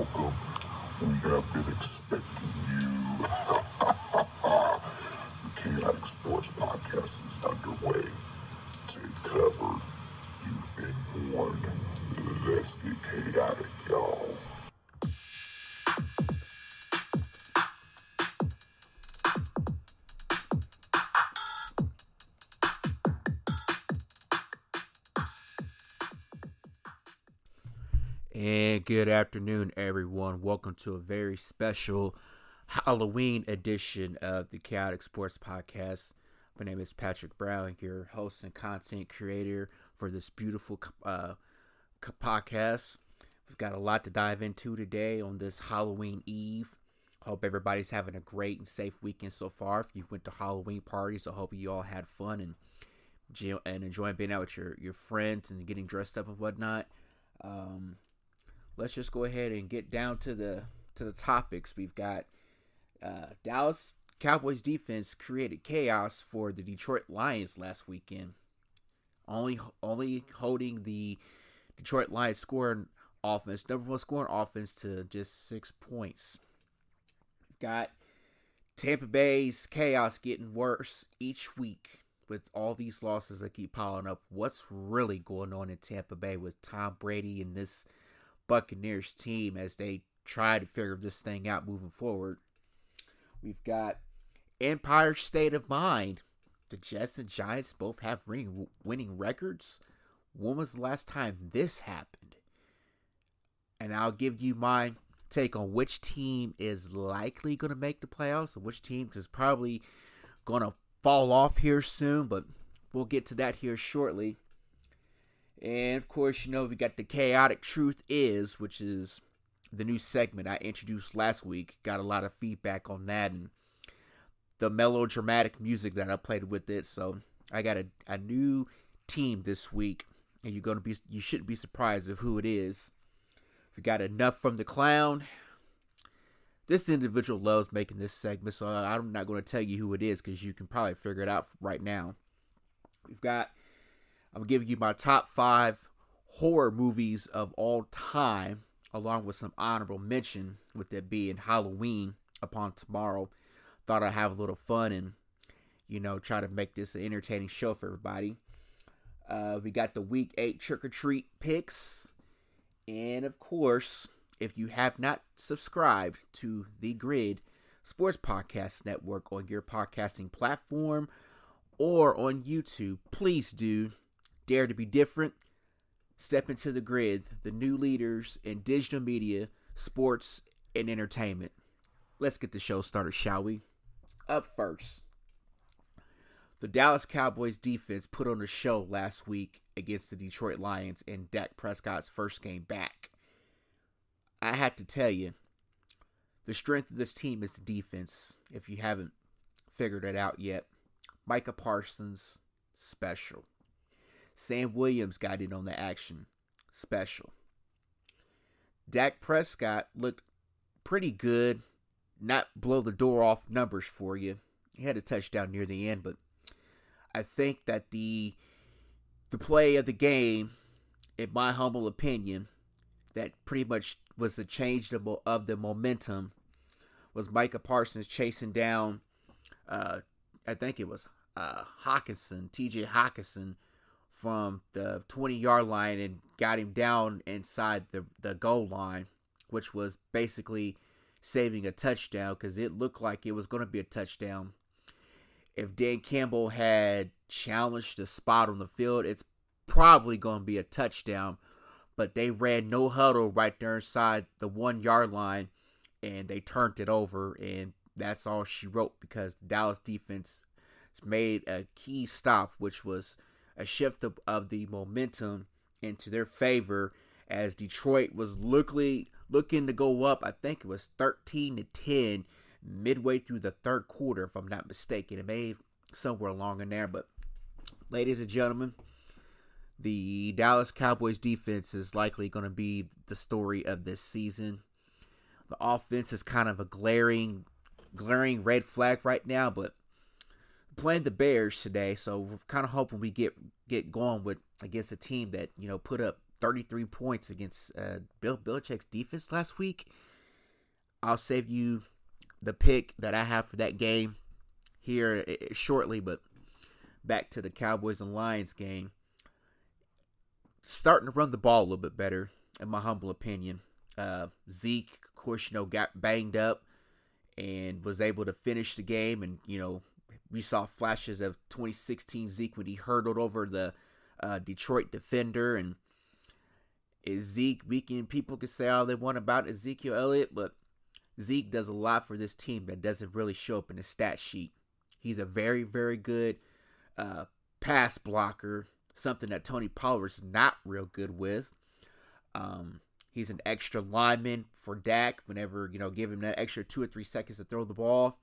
welcome. We have been expecting you. the Khaotik Sports Podcast is underway. Take cover. You've been warned. Let's get chaotic, y'all. Good afternoon, everyone. Welcome to a very special Halloween edition of the Khaotik Sports Podcast. My name is Patrick Brown, your host and content creator for this beautiful uh, podcast. We've got a lot to dive into today on this Halloween Eve. Hope everybody's having a great and safe weekend so far. If you went to Halloween parties, I hope you all had fun and and enjoying being out with your, your friends and getting dressed up and whatnot. Um, let's just go ahead and get down to the to the topics. We've got uh, Dallas Cowboys defense created chaos for the Detroit Lions last weekend, only only holding the Detroit Lions scoring offense, number one scoring offense, to just six points. We've got Tampa Bay's chaos getting worse each week with all these losses that keep piling up. What's really going on in Tampa Bay with Tom Brady and this Buccaneers team as they try to figure this thing out moving forward. We've got Empire State of Mind. The Jets and Giants both have winning, winning records. When was the last time this happened? And I'll give you my take on which team is likely going to make the playoffs and which team is probably going to fall off here soon, but we'll get to that here shortly. And of course, you know, we got the Khaotik Truth Is, which is the new segment I introduced last week. Got a lot of feedback on that and the melodramatic music that I played with it. So I got a, a new team this week, and you're gonna be you shouldn't be surprised of who it is. We got enough from the clown. This individual loves making this segment, so I'm not going to tell you who it is because you can probably figure it out right now. We've got I'm giving you my top five horror movies of all time, along with some honorable mention, with that being Halloween upon tomorrow. Thought I'd have a little fun and, you know, try to make this an entertaining show for everybody. Uh, we got the week eight trick or treat picks. And of course, if you have not subscribed to the GRYD Sports Podcast Network on your podcasting platform or on YouTube, please do Dare to be different. Step into the GRYD, the new leaders in digital media, sports, and entertainment. Let's get the show started, shall we? Up first, the Dallas Cowboys defense put on a show last week against the Detroit Lions in Dak Prescott's first game back. I had to tell you, the strength of this team is the defense, if you haven't figured it out yet. Micah Parsons, special. Sam Williams got in on the action. Special. Dak Prescott looked pretty good. Not blow the door off numbers for you. He had a touchdown near the end, but I think that the the play of the game, in my humble opinion, that pretty much was the change of the momentum was Micah Parsons chasing down uh, I think it was uh, Hockenson, TJ Hockenson from the 20 yard line and got him down inside the, the goal line, which was basically saving a touchdown because it looked like it was going to be a touchdown. If Dan Campbell had challenged the spot on the field, it's probably going to be a touchdown. But they ran no huddle right there inside the one yard line and they turned it over. And that's all she wrote because Dallas defense made a key stop, which was a shift of, of the momentum into their favor as Detroit was looking looking to go up. I think it was 13 to 10 midway through the third quarter, if I'm not mistaken. It may somewhere along in there, but ladies and gentlemen, the Dallas Cowboys defense is likely going to be the story of this season. The offense is kind of a glaring, glaring red flag right now, but playing the Bears today, so we're kind of hoping we get get going with against a team that you know put up 33 points against uh, Bill Belichick's defense last week. I'll save you the pick that I have for that game here shortly, but back to the Cowboys and Lions game. Starting to run the ball a little bit better, in my humble opinion. Uh, Zeke, of course, you know, got banged up and was able to finish the game. And, you know, we saw flashes of 2016 Zeke when he hurdled over the uh, Detroit defender. And Zeke, we can, people can say all they want about Ezekiel Elliott, but Zeke does a lot for this team that doesn't really show up in the stat sheet. He's a very, very good uh, pass blocker, something that Tony Pollard's not real good with. Um, he's an extra lineman for Dak whenever, you know, give him that extra two or three seconds to throw the ball.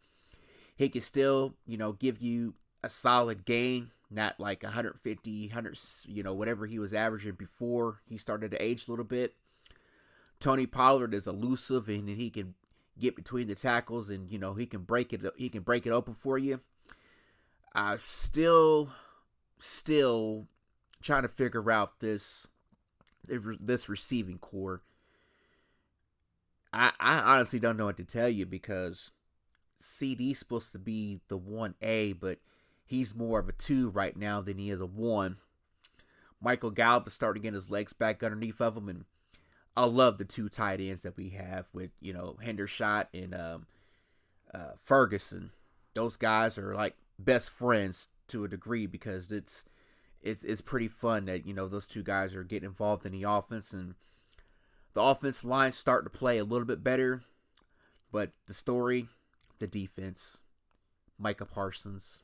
He can still, you know, give you a solid game, not like 150, 100, you know, whatever he was averaging before he started to age a little bit. Tony Pollard is elusive and he can get between the tackles and you know he can break it he can break it open for you. I still still trying to figure out this this receiving corps. I I honestly don't know what to tell you because CD's supposed to be the 1A, but he's more of a 2 right now than he is a 1. Michael Gallup is starting to get his legs back underneath of him and I love the two tight ends that we have with you know Hendershot and um, uh, Ferguson. Those guys are like best friends to a degree because it's it's it's pretty fun that you know those two guys are getting involved in the offense and the offense line starting to play a little bit better, but the story, the defense, Micah Parsons,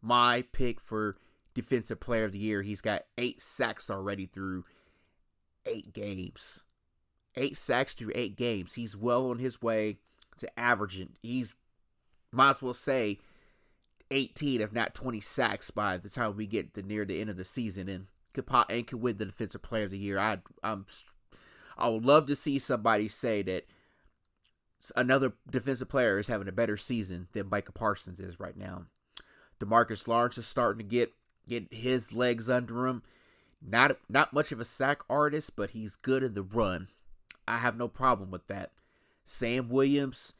my pick for defensive player of the year. He's got eight sacks already through eight games eight sacks through eight games. He's well on his way to averaging. He's might as well say 18, if not 20 sacks by the time we get to near the end of the season, and could pop, and could win the defensive player of the year. I I'm I would love to see somebody say that another defensive player is having a better season than Micah Parsons is right now. Demarcus Lawrence is starting to get get his legs under him. Not not much of a sack artist, but he's good in the run. I have no problem with that. Sam Williams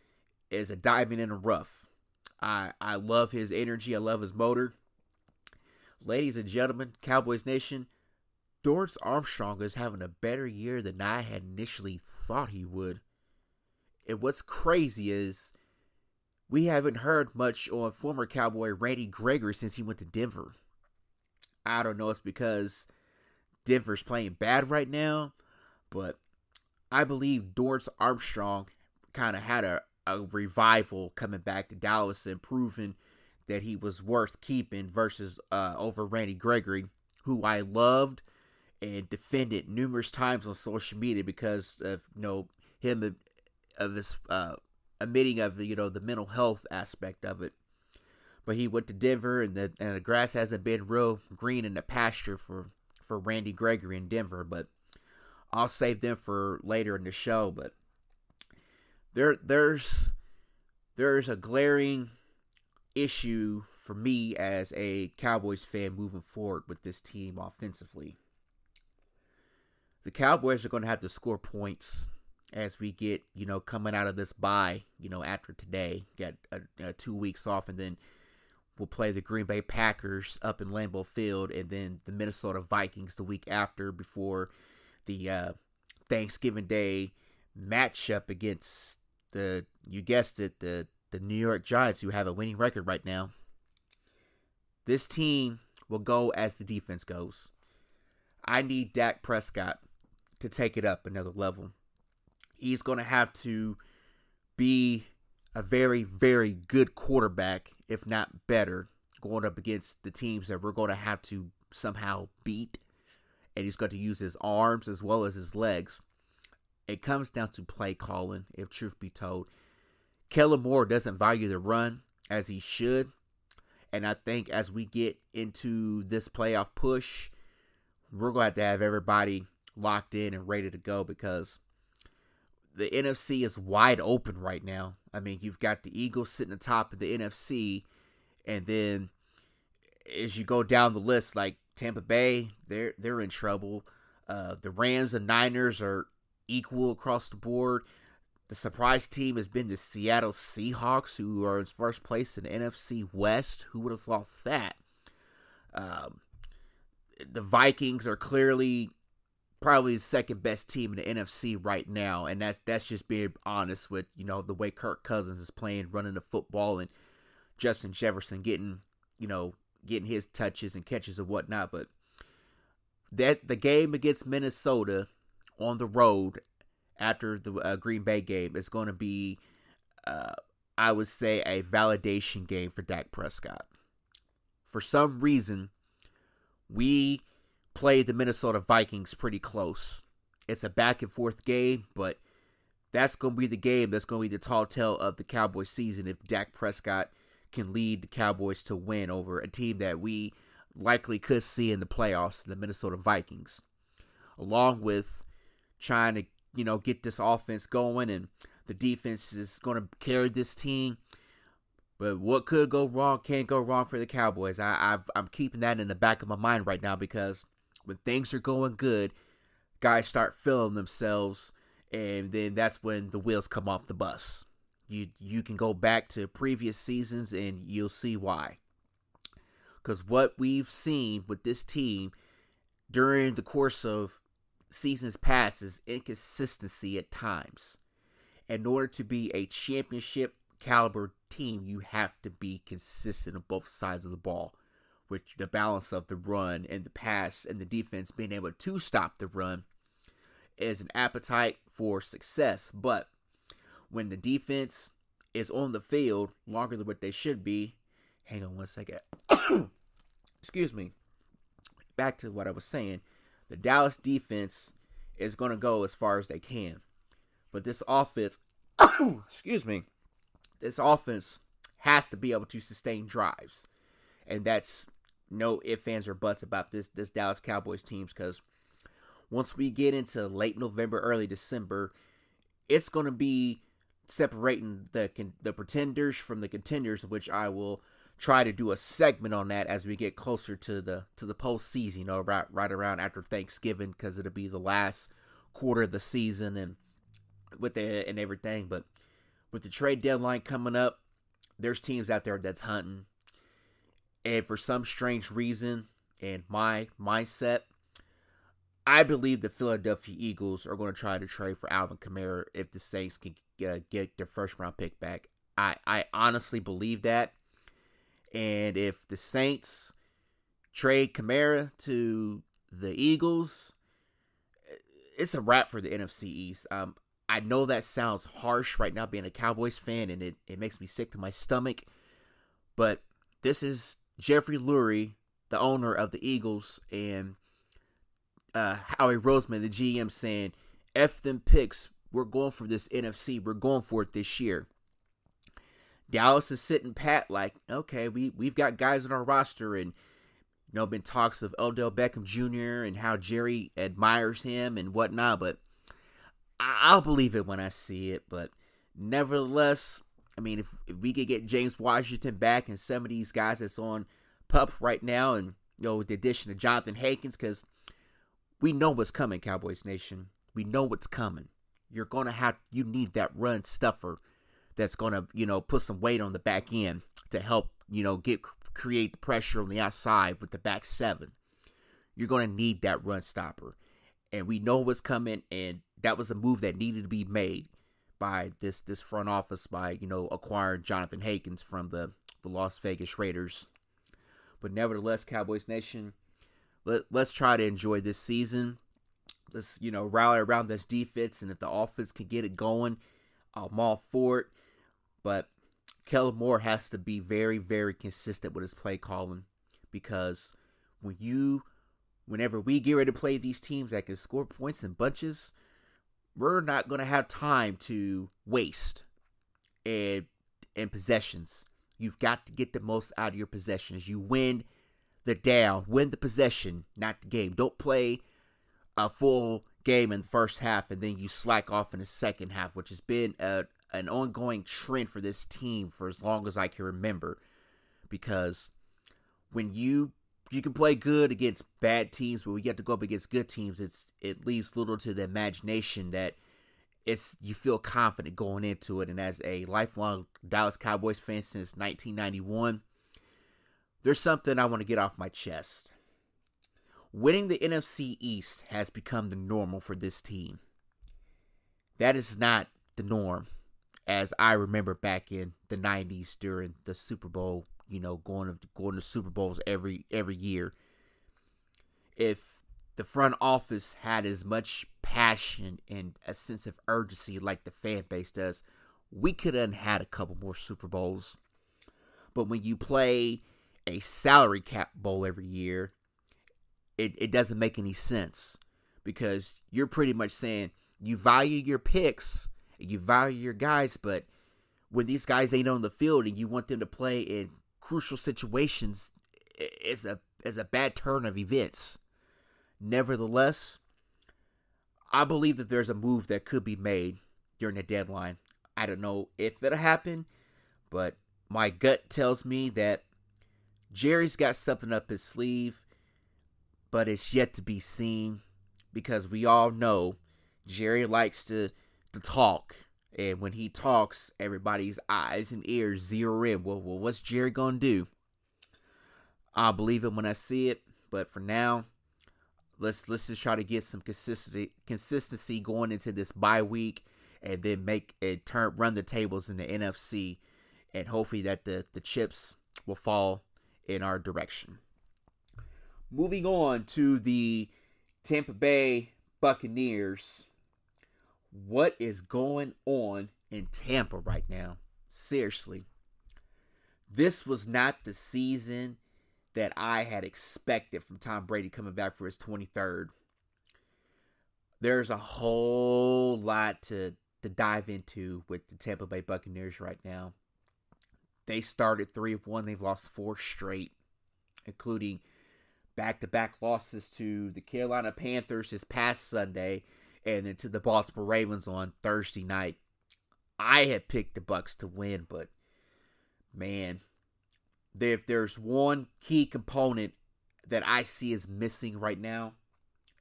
is a diamond in the rough. I I love his energy. I love his motor. Ladies and gentlemen, Cowboys Nation, Dorance Armstrong is having a better year than I had initially thought he would. And what's crazy is we haven't heard much on former Cowboy Randy Gregory since he went to Denver. I don't know, it's because Denver's playing bad right now, but I believe Dorance Armstrong kind of had a, a revival coming back to Dallas and proving that he was worth keeping versus uh, over Randy Gregory, who I loved and defended numerous times on social media because of you know him of his uh, admitting of you know the mental health aspect of it. But he went to Denver, and the and the grass hasn't been real green in the pasture for for Randy Gregory in Denver. But I'll save them for later in the show, but there there's there's a glaring issue for me as a Cowboys fan moving forward with this team offensively. The Cowboys are going to have to score points as we get, you know, coming out of this bye, you know, after today, a two weeks off, and then we'll play the Green Bay Packers up in Lambeau Field, and then the Minnesota Vikings the week after before the uh, Thanksgiving Day matchup against the you guessed it the the New York Giants who have a winning record right now. This team will go as the defense goes. I need Dak Prescott to take it up another level. He's going to have to be a very, very good quarterback, if not better, going up against the teams that we're going to have to somehow beat and he's going to use his arms as well as his legs. It comes down to play calling, if truth be told. Kellen Moore doesn't value the run as he should. And I think as we get into this playoff push, we're going to have to have everybody locked in and ready to go because the NFC is wide open right now. I mean, you've got the Eagles sitting atop of the NFC, and then as you go down the list, like Tampa Bay, they're they're in trouble. Uh, the Rams and Niners are equal across the board. The surprise team has been the Seattle Seahawks, who are in first place in the NFC West. Who would have thought that? Um, the Vikings are clearly probably the second best team in the NFC right now, and that's that's just being honest with you know the way Kirk Cousins is playing, running the football, and Justin Jefferson getting you know getting his touches and catches and whatnot. But that the game against Minnesota on the road after the uh, Green Bay game is going to be, uh, I would say, a validation game for Dak Prescott. For some reason, we played the Minnesota Vikings pretty close. It's a back and forth game, but that's going to be the game that's going to be the tall tale of the Cowboys season if Dak Prescott can lead the Cowboys to win over a team that we likely could see in the playoffs, the Minnesota Vikings. Along with trying to, you know, get this offense going and the defense is going to carry this team. But what could go wrong can't go wrong for the Cowboys. I, I've, I'm keeping that in the back of my mind right now because when things are going good, guys start feeling themselves, and then that's when the wheels come off the bus. You you can go back to previous seasons and you'll see why. Because what we've seen with this team during the course of seasons past is inconsistency at times. In order to be a championship caliber team, you have to be consistent on both sides of the ball, which the balance of the run and the pass and the defense being able to stop the run is an appetite for success. But when the defense is on the field longer than what they should be, hang on one second. Excuse me. Back to what I was saying. The Dallas defense is going to go as far as they can. But this offense, excuse me, this offense has to be able to sustain drives. And that's no ifs, ands, or buts about this this Dallas Cowboys teams because once we get into late November, early December, it's going to be separating the the pretenders from the contenders, which I will try to do a segment on that as we get closer to the to the postseason, you know, right right around after Thanksgiving, because it'll be the last quarter of the season and with the and everything. But with the trade deadline coming up, there's teams out there that's hunting, and for some strange reason, and my mindset, I believe the Philadelphia Eagles are going to try to trade for Alvin Kamara if the Saints can uh, get their first round pick back. I, I honestly believe that. And if the Saints trade Kamara to the Eagles, it's a wrap for the NFC East. Um, I know that sounds harsh right now being a Cowboys fan, and it, it makes me sick to my stomach. But this is Jeffrey Lurie, the owner of the Eagles, and uh, Howie Roseman, the GM, saying, F them picks. We're going for this NFC. We're going for it this year. Dallas is sitting pat, like, okay, we, we've got guys on our roster, and, you know, been talks of Odell Beckham Jr. and how Jerry admires him and whatnot, but I'll believe it when I see it. But nevertheless, I mean, if, if we could get James Washington back and some of these guys that's on pup right now, and you know, with the addition of Jonathan Hankins, because we know what's coming, Cowboys Nation. We know what's coming. You're gonna have you need that run stuffer that's gonna you know put some weight on the back end to help you know get create the pressure on the outside with the back seven. You're gonna need that run stopper, and we know what's coming. And that was a move that needed to be made by this this front office by you know acquiring Jonathan Hankins from the the Las Vegas Raiders. But nevertheless, Cowboys Nation, let, let's try to enjoy this season. Let's you know rally around this defense, and if the offense can get it going, I'm all for it. But Kellen Moore has to be very, very consistent with his play calling because when you, whenever we get ready to play these teams that can score points in bunches, we're not going to have time to waste and and possessions. You've got to get the most out of your possessions. You win the down, win the possession, not the game. Don't play a full game in the first half and then you slack off in the second half, which has been a, an ongoing trend for this team for as long as I can remember. Because when you you can play good against bad teams, but when you have to go up against good teams, it's it leaves little to the imagination that it's you feel confident going into it. And as a lifelong Dallas Cowboys fan since 1991, there's something I want to get off my chest. Winning the NFC East has become the normal for this team. That is not the norm, as I remember back in the 90s during the Super Bowl you know, going to going to Super Bowls every every year. If the front office had as much passion and a sense of urgency like the fan base does, we could have had a couple more Super Bowls. But when you play a salary cap bowl every year, it, it doesn't make any sense because you're pretty much saying you value your picks, you value your guys, but when these guys ain't on the field and you want them to play in crucial situations is a is a bad turn of events. Nevertheless, I believe that there's a move that could be made during the deadline. I don't know if it'll happen, but my gut tells me that Jerry's got something up his sleeve, but it's yet to be seen because we all know Jerry likes to to talk and when he talks, everybody's eyes and ears zero in. Well, well what's Jerry going to do? I'll believe it when I see it. But for now, let's let's just try to get some consistency consistency going into this bye week, and then make it turn run the tables in the NFC, and hopefully that the the chips will fall in our direction. Moving on to the Tampa Bay Buccaneers what is going on in Tampa right now? Seriously. This was not the season that I had expected from Tom Brady coming back for his 23rd. There's a whole lot to, to dive into with the Tampa Bay Buccaneers right now. They started 3 of 1, they've lost 4 straight, including back to back losses to the Carolina Panthers this past Sunday and then to the Baltimore Ravens on Thursday night. I had picked the Bucks to win, but man, if there's one key component that I see is missing right now,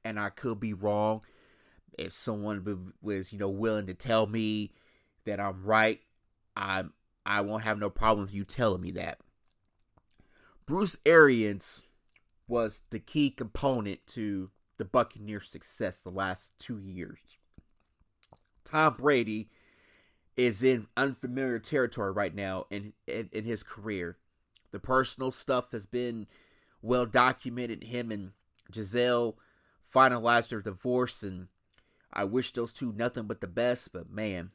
and I could be wrong, if someone was you know willing to tell me that I'm right, I'm I won't have no problem with you telling me that. Bruce Arians was the key component to the Buccaneers' success the last two years. Tom Brady is in unfamiliar territory right now in, in, in his career. The personal stuff has been well documented. Him and Gisele finalized their divorce, and I wish those two nothing but the best. But man,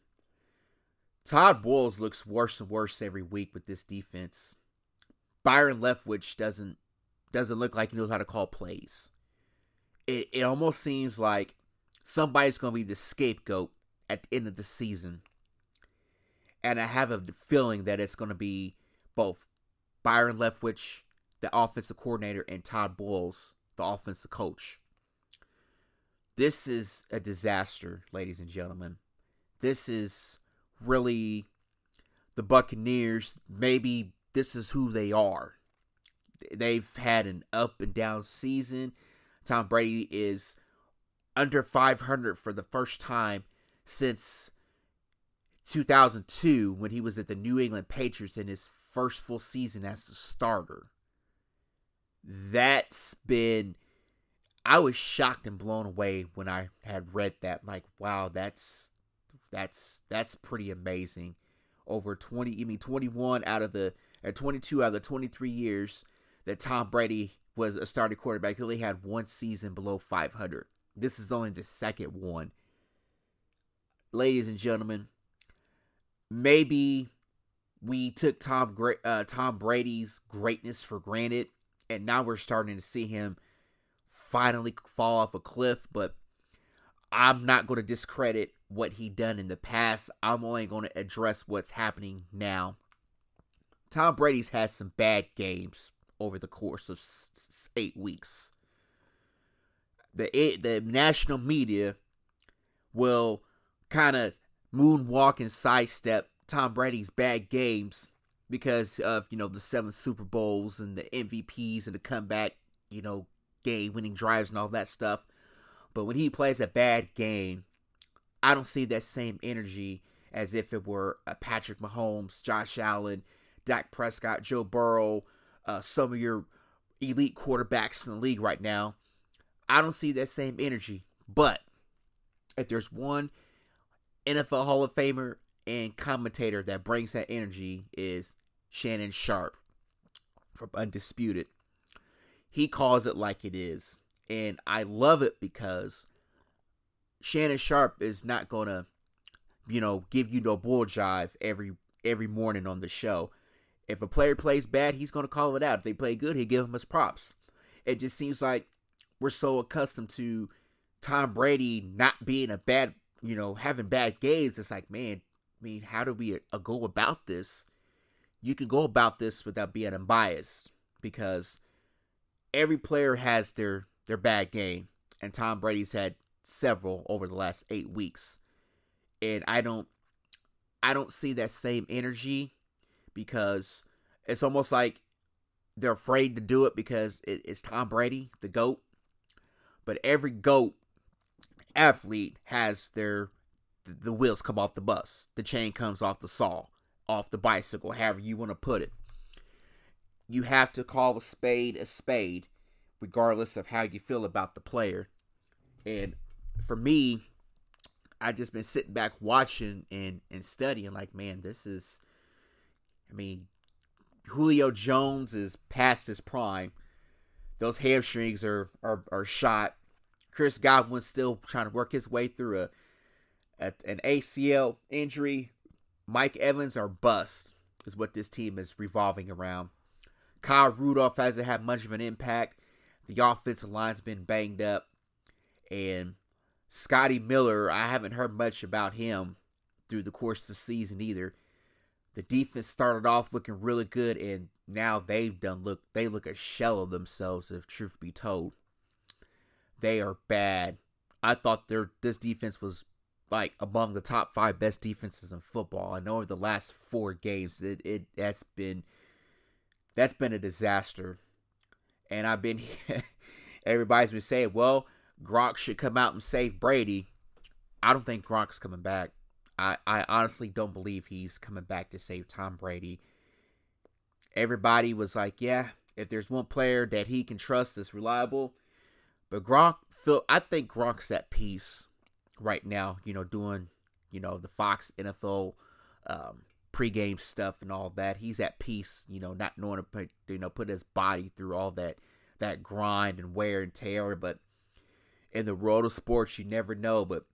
Todd Bowles looks worse and worse every week with this defense. Byron Leftwich doesn't doesn't look like he knows how to call plays it, it almost seems like somebody's going to be the scapegoat at the end of the season. And I have a feeling that it's going to be both Byron Leftwich, the offensive coordinator, and Todd Bowles, the offensive coach. This is a disaster, ladies and gentlemen. This is really the Buccaneers. Maybe this is who they are. They've had an up and down season. Tom Brady is under 500 for the first time since 2002 when he was at the New England Patriots in his first full season as the starter. That's been I was shocked and blown away when I had read that. Like, wow, that's that's that's pretty amazing. Over 20, I mean 21 out of the uh, 22 out of the 23 years that Tom Brady was a starting quarterback. He only had one season below 500. This is only the second one. Ladies and gentlemen, maybe we took Tom uh, Tom Brady's greatness for granted, and now we're starting to see him finally fall off a cliff. But I'm not going to discredit what he done in the past. I'm only going to address what's happening now. Tom Brady's had some bad games over the course of eight weeks. The the national media will kind of moonwalk and sidestep Tom Brady's bad games because of you know the seven Super Bowls and the MVPs and the comeback you know, game winning drives and all that stuff. But when he plays a bad game, I don't see that same energy as if it were a Patrick Mahomes, Josh Allen, Dak Prescott, Joe Burrow, uh, some of your elite quarterbacks in the league right now. I don't see that same energy. But if there's one NFL Hall of Famer and commentator that brings that energy is Shannon Sharpe from Undisputed. He calls it like it is. And I love it because Shannon Sharpe is not gonna, you know, give you no bull jive every every morning on the show. If a player plays bad, he's gonna call it out. If they play good, he give them his props. It just seems like we're so accustomed to Tom Brady not being a bad, you know, having bad games. It's like, man, I mean, how do we uh, go about this? You can go about this without being unbiased because every player has their their bad game, and Tom Brady's had several over the last eight weeks, and I don't I don't see that same energy because it's almost like they're afraid to do it because it, it's Tom Brady, the goat. But every goat athlete has their the wheels come off the bus, the chain comes off the saw, off the bicycle, however you want to put it. You have to call a spade a spade, regardless of how you feel about the player. And for me, I've just been sitting back watching and and studying. Like, man, this is. I mean, Julio Jones is past his prime. Those hamstrings are are, are shot. Chris Godwin's still trying to work his way through a, a an ACL injury. Mike Evans are bust is what this team is revolving around. Kyle Rudolph hasn't had much of an impact. The offensive line's been banged up, and Scotty Miller, I haven't heard much about him through the course of the season either. The defense started off looking really good, and now they've done look they look a shell of themselves. If truth be told, they are bad. I thought their this defense was like among the top five best defenses in football. I know over the last four games, it it has been that's been a disaster. And I've been everybody's been saying, well, Gronk should come out and save Brady. I don't think Gronk's coming back. I, I honestly don't believe he's coming back to save Tom Brady. Everybody was like, yeah, if there's one player that he can trust that's reliable. But Gronk, I think Gronk's at peace right now, you know, doing, you know, the Fox NFL um, pregame stuff and all that. He's at peace, you know, not knowing to put, you know, put his body through all that that grind and wear and tear. But in the world of sports, you never know. But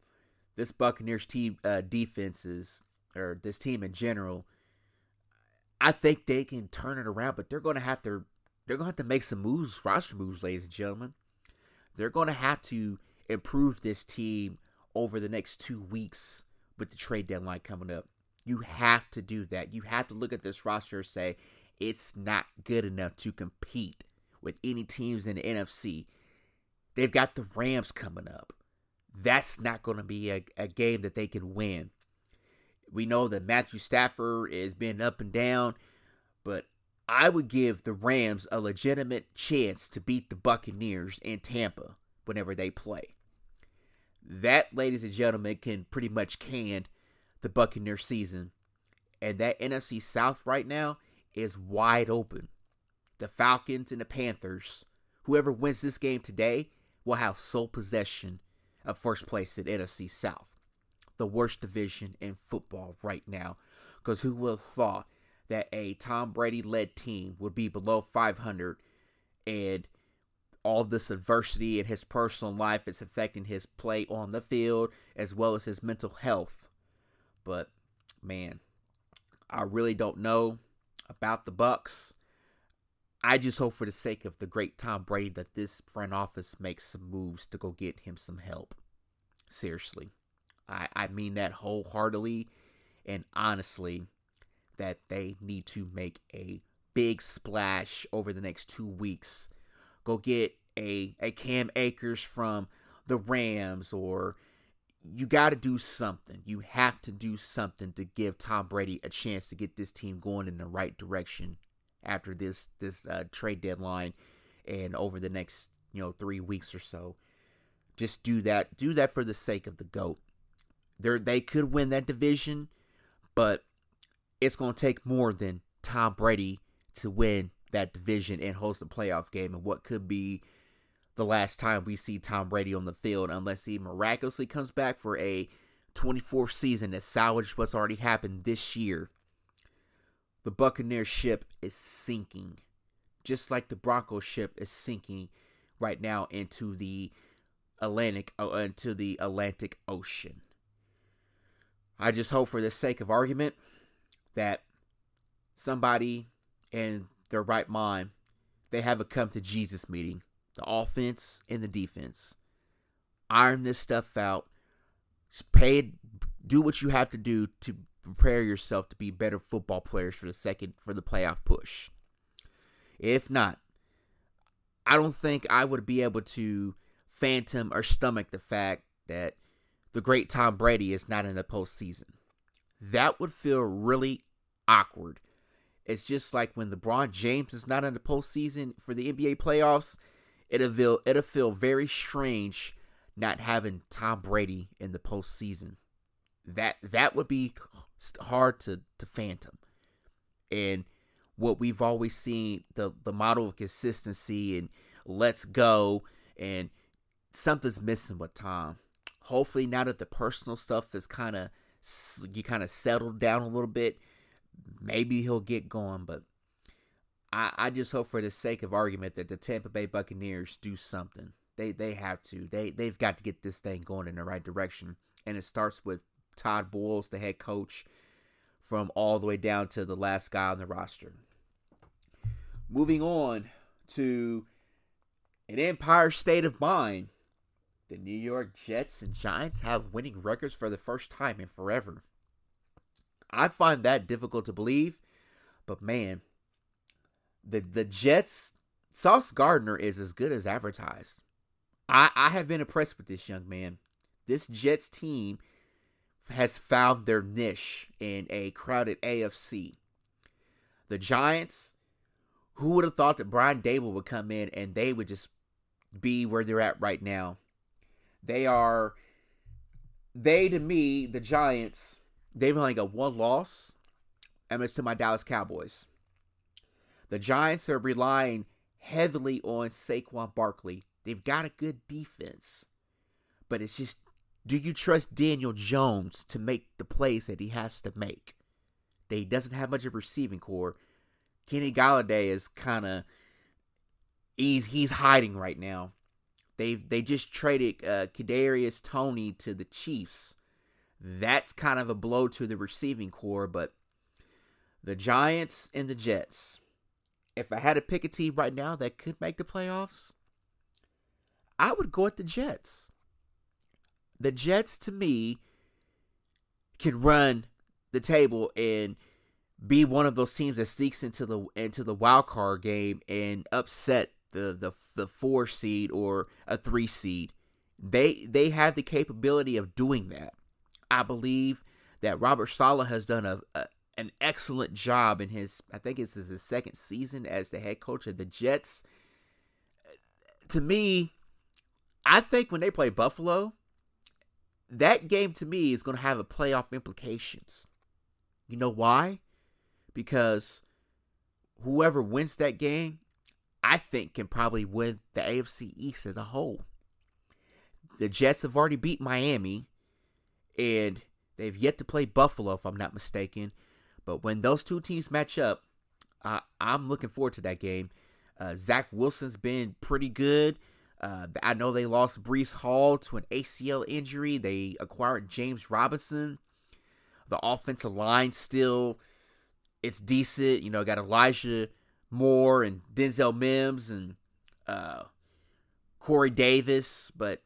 this Buccaneers team uh, defenses or this team in general, I think they can turn it around. But they're going to have to they're going to have to make some moves, roster moves, ladies and gentlemen. They're going to have to improve this team over the next two weeks with the trade deadline coming up. You have to do that. You have to look at this roster and say it's not good enough to compete with any teams in the NFC. They've got the Rams coming up. That's not going to be a, a game that they can win. We know that Matthew Stafford is been up and down, but I would give the Rams a legitimate chance to beat the Buccaneers in Tampa whenever they play. That, ladies and gentlemen, can pretty much can the Buccaneer season. And that NFC South right now is wide open. The Falcons and the Panthers, whoever wins this game today, will have sole possession of first place in NFC South. The worst division in football right now. Because who would have thought that a Tom Brady led team would be below 500 and all this adversity in his personal life is affecting his play on the field as well as his mental health. But man, I really don't know about the Bucks. I just hope for the sake of the great Tom Brady that this front office makes some moves to go get him some help. Seriously. I, I mean that wholeheartedly and honestly that they need to make a big splash over the next two weeks. Go get a, a Cam Akers from the Rams or you got to do something. You have to do something to give Tom Brady a chance to get this team going in the right direction after this this uh, trade deadline and over the next you know three weeks or so. Just do that. Do that for the sake of the goat. They they could win that division, but it's going to take more than Tom Brady to win that division and host a playoff game and what could be the last time we see Tom Brady on the field unless he miraculously comes back for a 24th season that salvaged what's already happened this year. The Buccaneer ship is sinking, just like the Bronco ship is sinking right now into the Atlantic uh, into the Atlantic Ocean. I just hope for the sake of argument that somebody in their right mind they have a come to Jesus meeting, the offense and the defense. Iron this stuff out. Pay do what you have to do to prepare yourself to be better football players for the second for the playoff push. If not, I don't think I would be able to phantom or stomach the fact that the great Tom Brady is not in the postseason. That would feel really awkward. It's just like when LeBron James is not in the postseason for the NBA playoffs. It'll feel it'll feel very strange not having Tom Brady in the postseason. That that would be hard to to phantom. And what we've always seen the the model of consistency and let's go and something's missing with Tom. Hopefully now that the personal stuff is kind of you kind of settled down a little bit, maybe he'll get going, but I, I just hope for the sake of argument that the Tampa Bay Buccaneers do something. They they have to. They they've got to get this thing going in the right direction. And it starts with Todd Bowles, the head coach, from all the way down to the last guy on the roster. Moving on to an Empire State of Mind. The New York Jets and Giants have winning records for the first time in forever. I find that difficult to believe, but man, the the Jets Sauce Gardner is as good as advertised. I, I have been impressed with this young man. This Jets team has found their niche in a crowded AFC. The Giants, who would have thought that Brian Daboll would come in and they would just be where they're at right now? They are, they to me, the Giants, they've only got one loss, and it's to my Dallas Cowboys. The Giants are relying heavily on Saquon Barkley. They've got a good defense, but it's just do you trust Daniel Jones to make the plays that he has to make? That he doesn't have much of a receiving corps. Kenny Golladay is kind of he's he's hiding right now. They they just traded uh, Kadarius Toney to the Chiefs. That's kind of a blow to the receiving corps, but the Giants and the Jets. If I had to pick a team right now that could make the playoffs, I would go with the Jets the Jets to me can run the table and be one of those teams that sneaks into the into the wild card game and upset the the the four seed or a three seed. They they have the capability of doing that. I believe that Robert Saleh has done a, a an excellent job in his I think this is his second season as the head coach of the Jets. To me, I think when they play Buffalo, that game to me is going to have a playoff implications. You know why? Because whoever wins that game, I think can probably win the AFC East as a whole. The Jets have already beat Miami and they've yet to play Buffalo if I'm not mistaken. But when those two teams match up, uh, I'm looking forward to that game. Uh, Zach Wilson's been pretty good. Uh, I know they lost Breece Hall to an ACL injury. They acquired James Robinson. The offensive line still, it's decent. You know, got Elijah Moore and Denzel Mims and uh, Corey Davis, but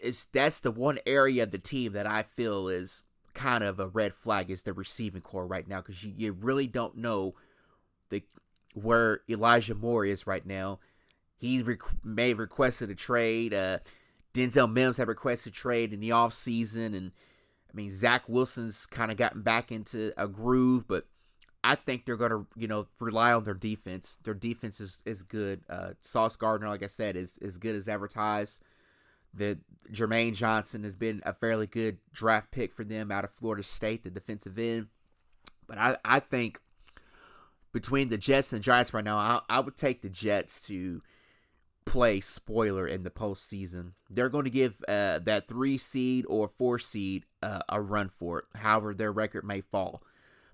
it's that's the one area of the team that I feel is kind of a red flag is the receiving corps right now because you, you really don't know the where Elijah Moore is right now. He rec- may have requested a trade. Uh, Denzel Mims had requested a trade in the offseason. And I mean, Zach Wilson's kind of gotten back into a groove, but I think they're gonna you know rely on their defense. Their defense is, is good. Uh, Sauce Gardner, like I said, is as good as advertised. The Jermaine Johnson has been a fairly good draft pick for them out of Florida State, the defensive end. But I, I think between the Jets and the Giants right now, I, I would take the Jets to play spoiler in the postseason. They're going to give uh, that three seed or four seed uh, a run for it, however their record may fall,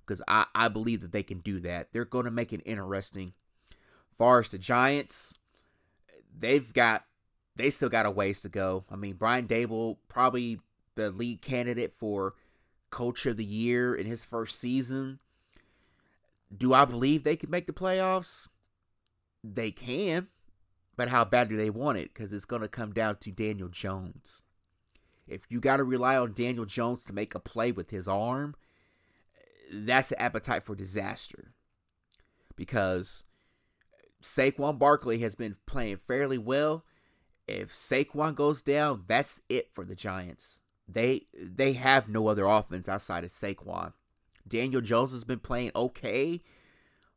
because I, I believe that they can do that. They're going to make it interesting. Far as the Giants, they've got they still got a ways to go. I mean, Brian Daboll probably the lead candidate for coach of the year in his first season. Do I believe they could make the playoffs? They can. But how bad do they want it? Because it's going to come down to Daniel Jones. If you got to rely on Daniel Jones to make a play with his arm, that's an appetite for disaster. Because Saquon Barkley has been playing fairly well. If Saquon goes down, that's it for the Giants. They they have no other offense outside of Saquon. Daniel Jones has been playing okay,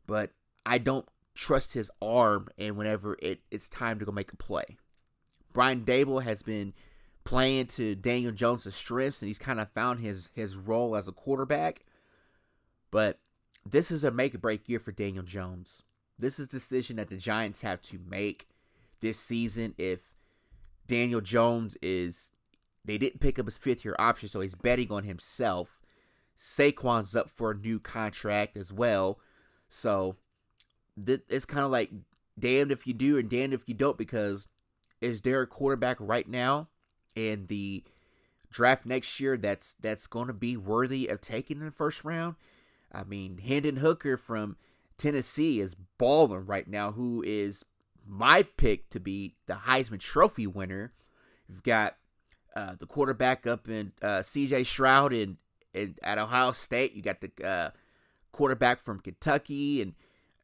but I don't trust his arm and whenever it, it's time to go make a play. Brian Daboll has been playing to Daniel Jones' strengths and he's kind of found his his role as a quarterback. But this is a make or break year for Daniel Jones. This is a decision that the Giants have to make this season if Daniel Jones is they didn't pick up his fifth year option, so he's betting on himself. Saquon's up for a new contract as well. So it's kind of like damned if you do and damned if you don't because is there a quarterback right now in the draft next year that's that's going to be worthy of taking in the first round? I mean, Hendon Hooker from Tennessee is balling right now, who is my pick to be the Heisman Trophy winner. You've got uh, the quarterback up in uh, C.J. Stroud in, in, at Ohio State. You got the uh, quarterback from Kentucky, and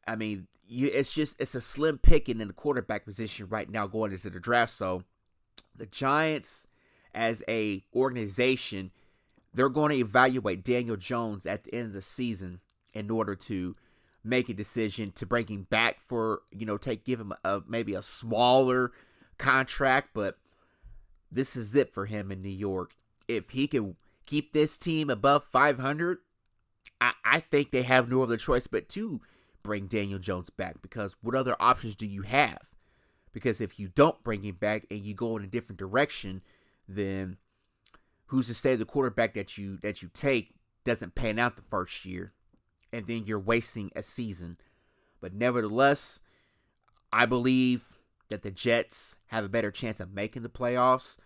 I mean, you, it's just it's a slim picking in the quarterback position right now going into the draft. So the Giants, as a organization, they're going to evaluate Daniel Jones at the end of the season in order to make a decision to bring him back for you know take give him a maybe a smaller contract, but this is it for him in New York. If he can keep this team above 500, I, I think they have no other choice but to bring Daniel Jones back because what other options do you have? Because if you don't bring him back and you go in a different direction, then who's to say the quarterback that you that you take doesn't pan out the first year and then you're wasting a season. But nevertheless, I believe that the Jets have a better chance of making the playoffs.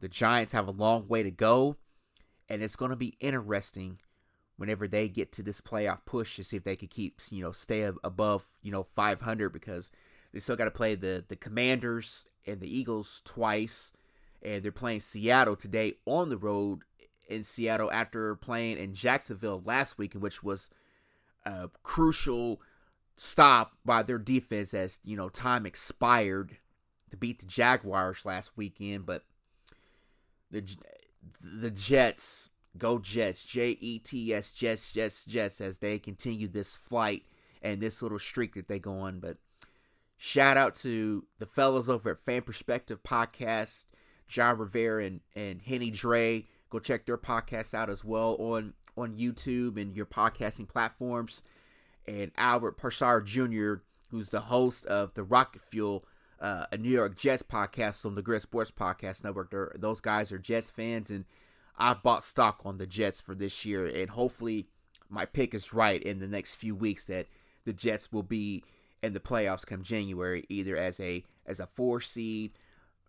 The Giants have a long way to go, and it's going to be interesting whenever they get to this playoff push to see if they could keep, you know, stay above, you know, 500 because they still got to play the the Commanders and the Eagles twice, and they're playing Seattle today on the road in Seattle after playing in Jacksonville last week, which was a crucial stop by their defense as you know time expired to beat the Jaguars last weekend, but the the Jets Go Jets, J E T S, Jets, Jets, Jets, as they continue this flight and this little streak that they go on. But shout out to the fellas over at Fan Perspective Podcast, John Rivera and, and Henny Dre. Go check their podcast out as well on, on YouTube and your podcasting platforms. And Albert Parsar Jr., who's the host of the Rocket Fuel, uh, a New York Jets podcast on the GRYD Sports Podcast Network. They're, those guys are Jets fans and I bought stock on the Jets for this year, and hopefully my pick is right in the next few weeks that the Jets will be in the playoffs come January, either as a as a four seed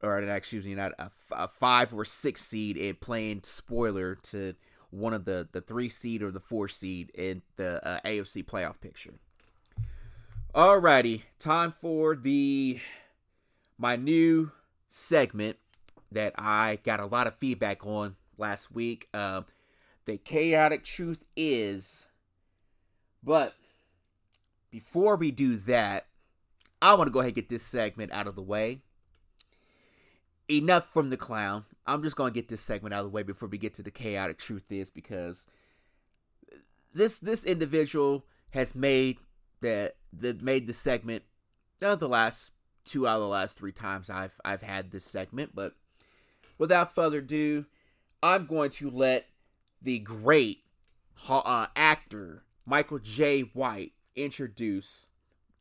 or excuse me, not a, a five or six seed, and playing spoiler to one of the the three seed or the four seed in the uh, AFC playoff picture. Alrighty, time for the my new segment that I got a lot of feedback on last week. Uh, the chaotic truth is, but before we do that, I want to go ahead and get this segment out of the way. Enough from the clown. I'm just going to get this segment out of the way before we get to the chaotic truth is because this this individual has made the that made the segment uh, the last two out of the last three times I've I've had this segment. But without further ado, I'm going to let the great uh, actor Michael Jai White introduce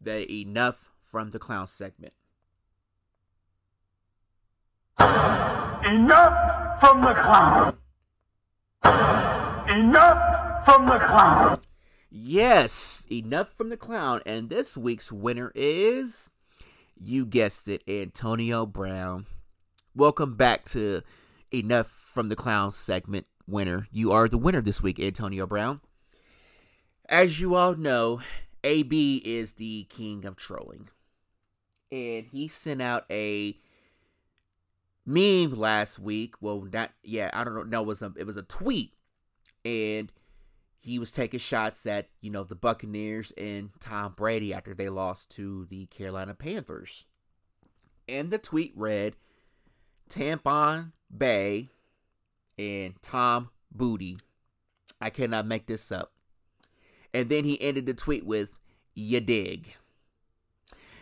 the Enough from the Clown segment. Enough from the clown. Enough from the clown. Yes, enough from the clown. And this week's winner is, you guessed it, Antonio Brown. Welcome back to Enough from the Clown segment winner. You are the winner this week, Antonio Brown. As you all know, AB is the king of trolling. And he sent out a meme last week. Well, not yeah, I don't know. No, it was a it was a tweet, and he was taking shots at you know the Buccaneers and Tom Brady after they lost to the Carolina Panthers. And the tweet read, "Tampon Bay and Tom Booty." I cannot make this up. And then he ended the tweet with, "You dig."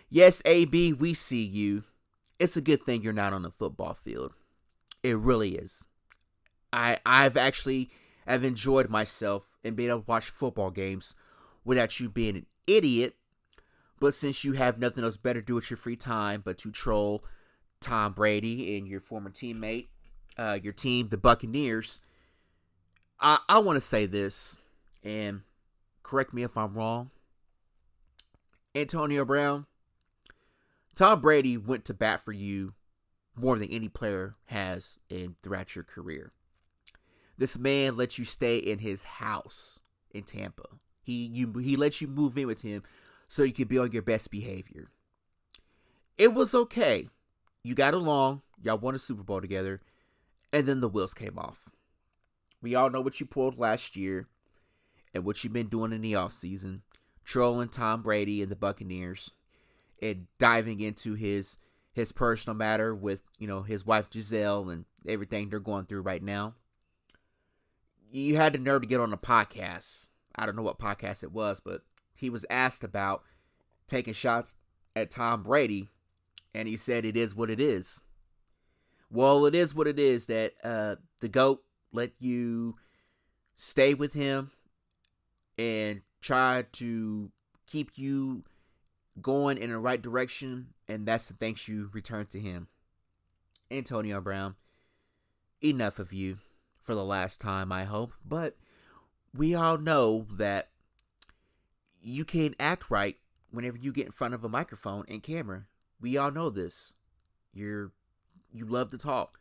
Yes, AB, we see you it's a good thing you're not on the football field. It really is. I I've actually have enjoyed myself and being able to watch football games without you being an idiot. But since you have nothing else better to do with your free time but to troll Tom Brady and your former teammate, uh, your team, the Buccaneers, I I want to say this, and correct me if I'm wrong. Antonio Brown, Tom Brady went to bat for you more than any player has in throughout your career. This man let you stay in his house in Tampa. He you he let you move in with him so you could be on your best behavior. It was okay. You got along, y'all won a Super Bowl together, and then the wheels came off. We all know what you pulled last year and what you've been doing in the offseason, trolling Tom Brady and the Buccaneers and diving into his his personal matter with you know his wife Gisele and everything they're going through right now. You had the nerve to get on a podcast. I don't know what podcast it was, but he was asked about taking shots at Tom Brady, and he said it is what it is. Well, it is what it is that uh, the goat let you stay with him and try to keep you going in the right direction, and that's the thanks you return to him. Antonio Brown, enough of you for the last time, I hope. But we all know that you can't act right whenever you get in front of a microphone and camera. We all know this. You're you love to talk.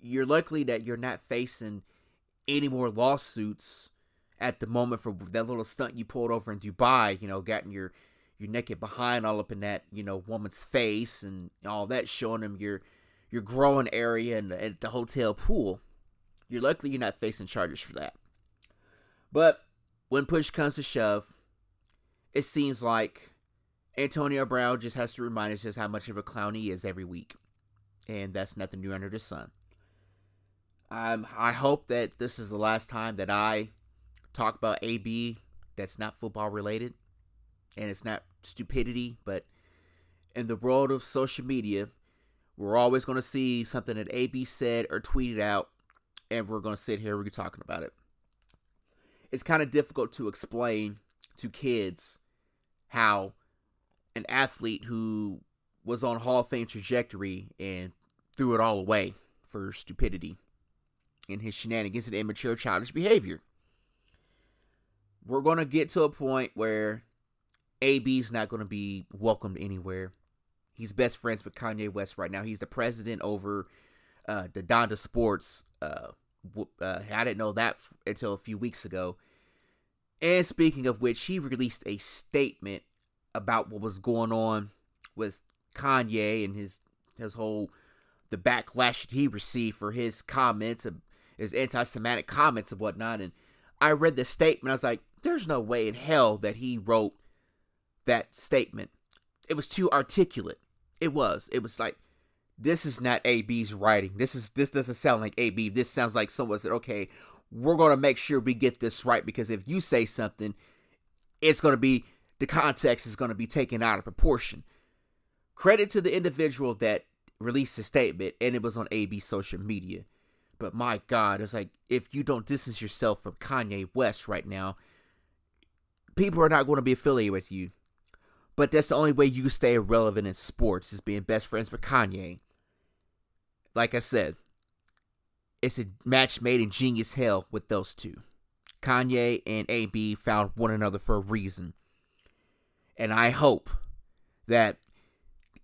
You're lucky that you're not facing any more lawsuits at the moment for that little stunt you pulled over in Dubai, you know, getting your your naked behind all up in that you know woman's face and all that, showing them your your growing area and at the hotel pool. You're luckily you're not facing charges for that. But when push comes to shove, it seems like Antonio Brown just has to remind us just how much of a clown he is every week, and that's nothing new under the sun. Um, I hope that this is the last time that I talk about AB that's not football related and it's not stupidity, but in the world of social media, we're always going to see something that AB said or tweeted out, and we're going to sit here we're talking about it. It's kind of difficult to explain to kids how an athlete who was on Hall of Fame trajectory and threw it all away for stupidity and his shenanigans and immature childish behavior. We're going to get to a point where AB's not going to be welcomed anywhere. He's best friends with Kanye West right now. He's the president over uh, the Donda Sports. Uh, uh, I didn't know that until a few weeks ago. And speaking of which, he released a statement about what was going on with Kanye and his his whole the backlash that he received for his comments, his anti-Semitic comments and whatnot. And I read the statement. I was like, "There's no way in hell that he wrote that statement. It was too articulate. It was. It was like this is not AB's writing. This is this doesn't sound like AB. This sounds like someone said, "Okay, we're going to make sure we get this right because if you say something, it's going to be the context is going to be taken out of proportion. Credit to the individual that released a statement and it was on AB social media. But my God, it's like if you don't distance yourself from Kanye West right now, people are not going to be affiliated with you. But that's the only way you stay relevant in sports is being best friends with Kanye. Like I said, it's a match made in genius hell with those two. Kanye and AB found one another for a reason. And I hope that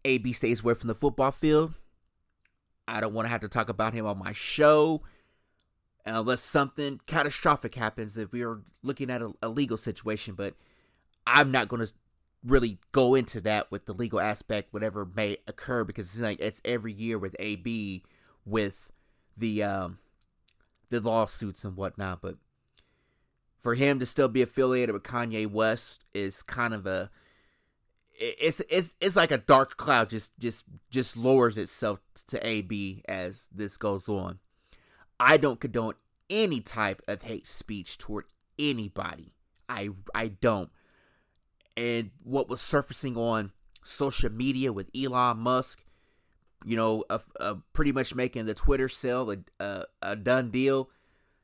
AB stays away from the football field. I don't want to have to talk about him on my show unless something catastrophic happens if we are looking at a, a legal situation. But I'm not going to really go into that with the legal aspect, whatever may occur, because it's like it's every year with AB with the um the lawsuits and whatnot. But for him to still be affiliated with Kanye West is kind of a it's it's it's like a dark cloud just just just lowers itself to AB as this goes on. I don't condone any type of hate speech toward anybody. I I don't. And what was surfacing on social media with Elon Musk, you know, uh, uh, pretty much making the Twitter sale a, a, a done deal.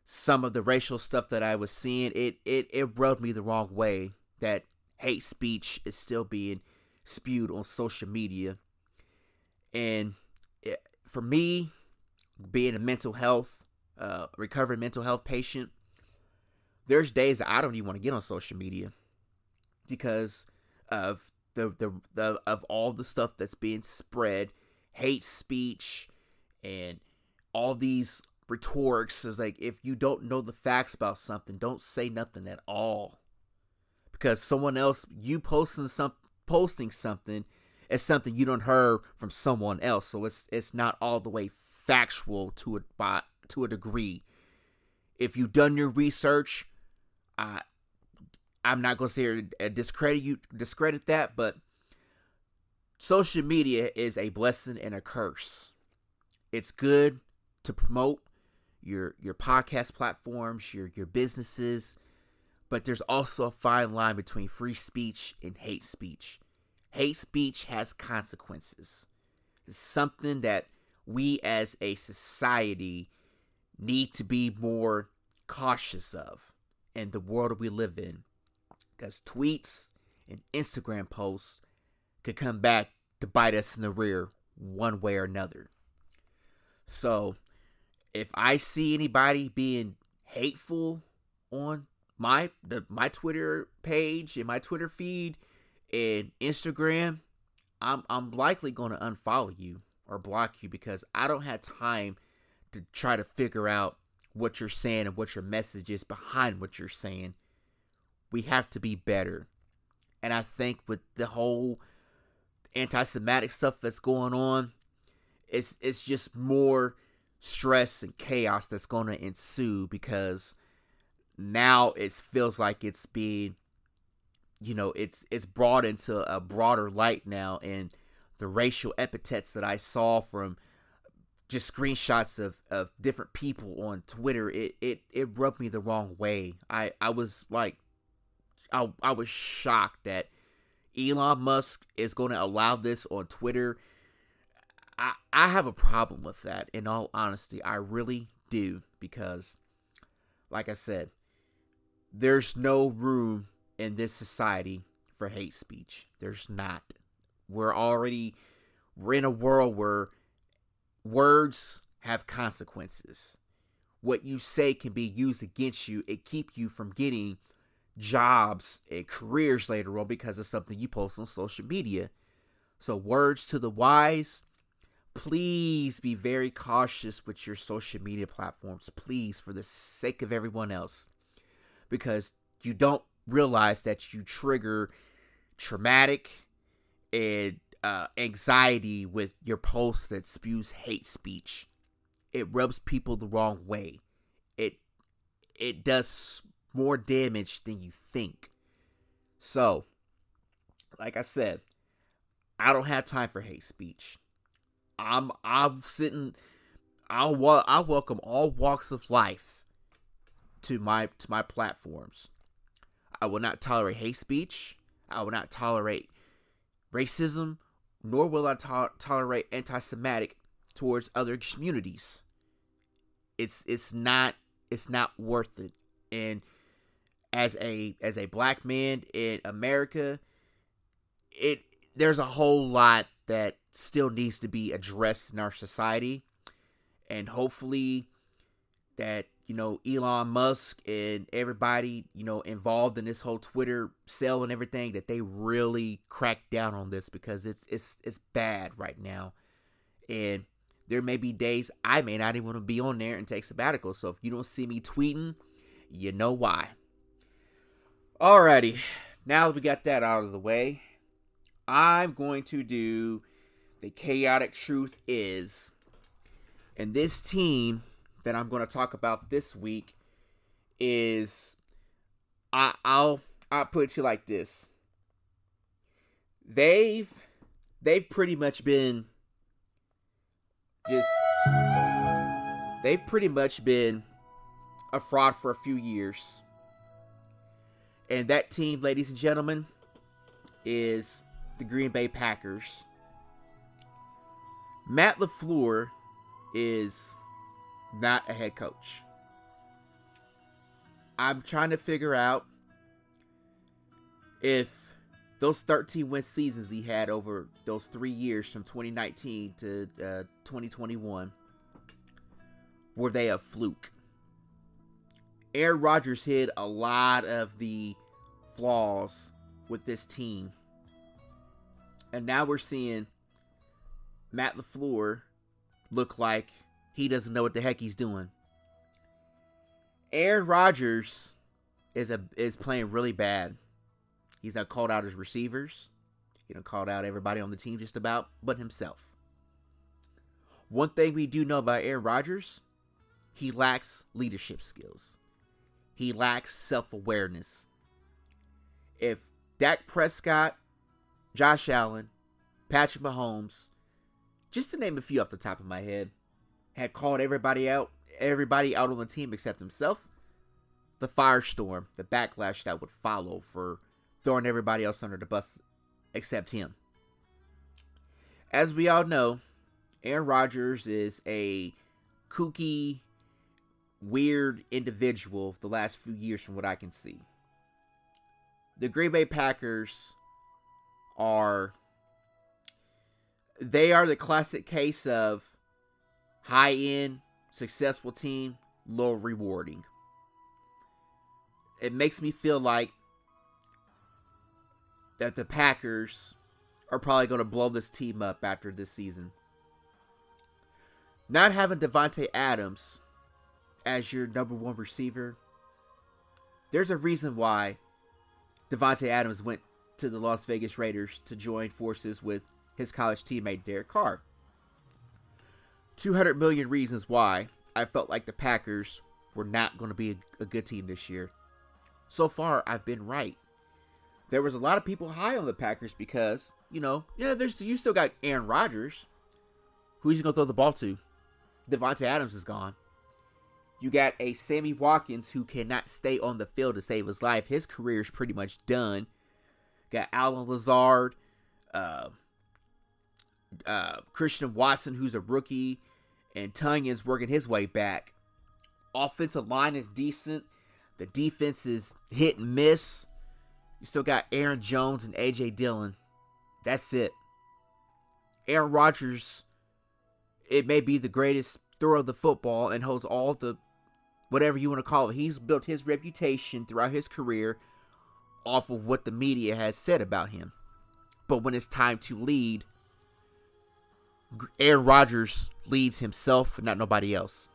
Some of the racial stuff that I was seeing, it it it rubbed me the wrong way. That hate speech is still being spewed on social media. And it, for me, being a mental health, uh, recovering mental health patient, there's days that I don't even want to get on social media because of the, the, the of all the stuff that's being spread, hate speech, and all these rhetorics is like if you don't know the facts about something, don't say nothing at all. Because someone else you posting some posting something is something you don't heard from someone else, so it's it's not all the way factual to a by to a degree. If you've done your research, I I'm not gonna say discredit you discredit that, but social media is a blessing and a curse. It's good to promote your your podcast platforms, your your businesses, but there's also a fine line between free speech and hate speech. Hate speech has consequences. It's something that we as a society need to be more cautious of in the world we live in. Because tweets and Instagram posts could come back to bite us in the rear one way or another. So, if I see anybody being hateful on my the, my Twitter page and my Twitter feed and Instagram, I'm I'm likely going to unfollow you or block you because I don't have time to try to figure out what you're saying and what your message is behind what you're saying. We have to be better. And I think with the whole anti-Semitic stuff that's going on, it's it's just more stress and chaos that's going to ensue because now it feels like it's being you know it's it's brought into a broader light now and the racial epithets that I saw from just screenshots of, of different people on Twitter it, it it rubbed me the wrong way. I I was like I I was shocked that Elon Musk is going to allow this on Twitter. I I have a problem with that in all honesty. I really do because like I said, there's no room in this society for hate speech. There's not. We're already we're in a world where words have consequences. What you say can be used against you. It keep you from getting jobs and careers later on because of something you post on social media. So words to the wise, please be very cautious with your social media platforms. Please, for the sake of everyone else because you don't realize that you trigger traumatic and uh, anxiety with your post that spews hate speech. It rubs people the wrong way. It it does more damage than you think. So, like I said, I don't have time for hate speech. I'm I'm sitting. I'll I welcome all walks of life to my to my platforms. I will not tolerate hate speech. I will not tolerate racism, nor will I to- tolerate anti-Semitic towards other communities. It's it's not it's not worth it. And as a as a black man in America, it there's a whole lot that still needs to be addressed in our society, and hopefully that you know Elon Musk and everybody you know involved in this whole Twitter sale and everything that they really crack down on this because it's it's it's bad right now, and there may be days I may not even want to be on there and take sabbatical. So if you don't see me tweeting, you know why. Alrighty, now that we got that out of the way, I'm going to do the chaotic truth is, and this team that I'm going to talk about this week is I, I'll I'll put it to you like this. They've they've pretty much been just they've pretty much been a fraud for a few years. And that team, ladies and gentlemen, is the Green Bay Packers. Matt LaFleur is not a head coach. I'm trying to figure out if those 13 win seasons he had over those three years from 2019 to uh, 2021 were they a fluke? Aaron Rodgers hid a lot of the flaws with this team. And now we're seeing Matt LaFleur look like he doesn't know what the heck he's doing. Aaron Rodgers is a is playing really bad. He's not called out his receivers. He don't called out everybody on the team just about, but himself. One thing we do know about Aaron Rodgers, he lacks leadership skills. He lacks self-awareness. If Dak Prescott, Josh Allen, Patrick Mahomes, just to name a few off the top of my head, had called everybody out, everybody out on the team except himself, the firestorm, the backlash that would follow for throwing everybody else under the bus except him. As we all know, Aaron Rodgers is a kooky, weird individual the last few years from what I can see. The Green Bay Packers are they are the classic case of high end, successful team, low rewarding. It makes me feel like that the Packers are probably going to blow this team up after this season. Not having Davante Adams as your number one receiver, there's a reason why Davante Adams went to the Las Vegas Raiders to join forces with his college teammate Derek Carr. 200 million reasons why I felt like the Packers were not going to be a, a, good team this year. So far, I've been right. There was a lot of people high on the Packers because, you know, yeah, there's you still got Aaron Rodgers. Who's he going to throw the ball to? Davante Adams is gone. You got a Sammy Watkins who cannot stay on the field to save his life. His career is pretty much done. Got Allen Lazard, uh, uh, Christian Watson, who's a rookie and Tonyan's working his way back. Offensive line is decent. The defense is hit and miss. You still got Aaron Jones and AJ Dillon. That's it. Aaron Rodgers, it may be the greatest thrower of the football and holds all the whatever you want to call it. He's built his reputation throughout his career off of what the media has said about him. But when it's time to lead, Aaron Rodgers leads himself, not nobody else.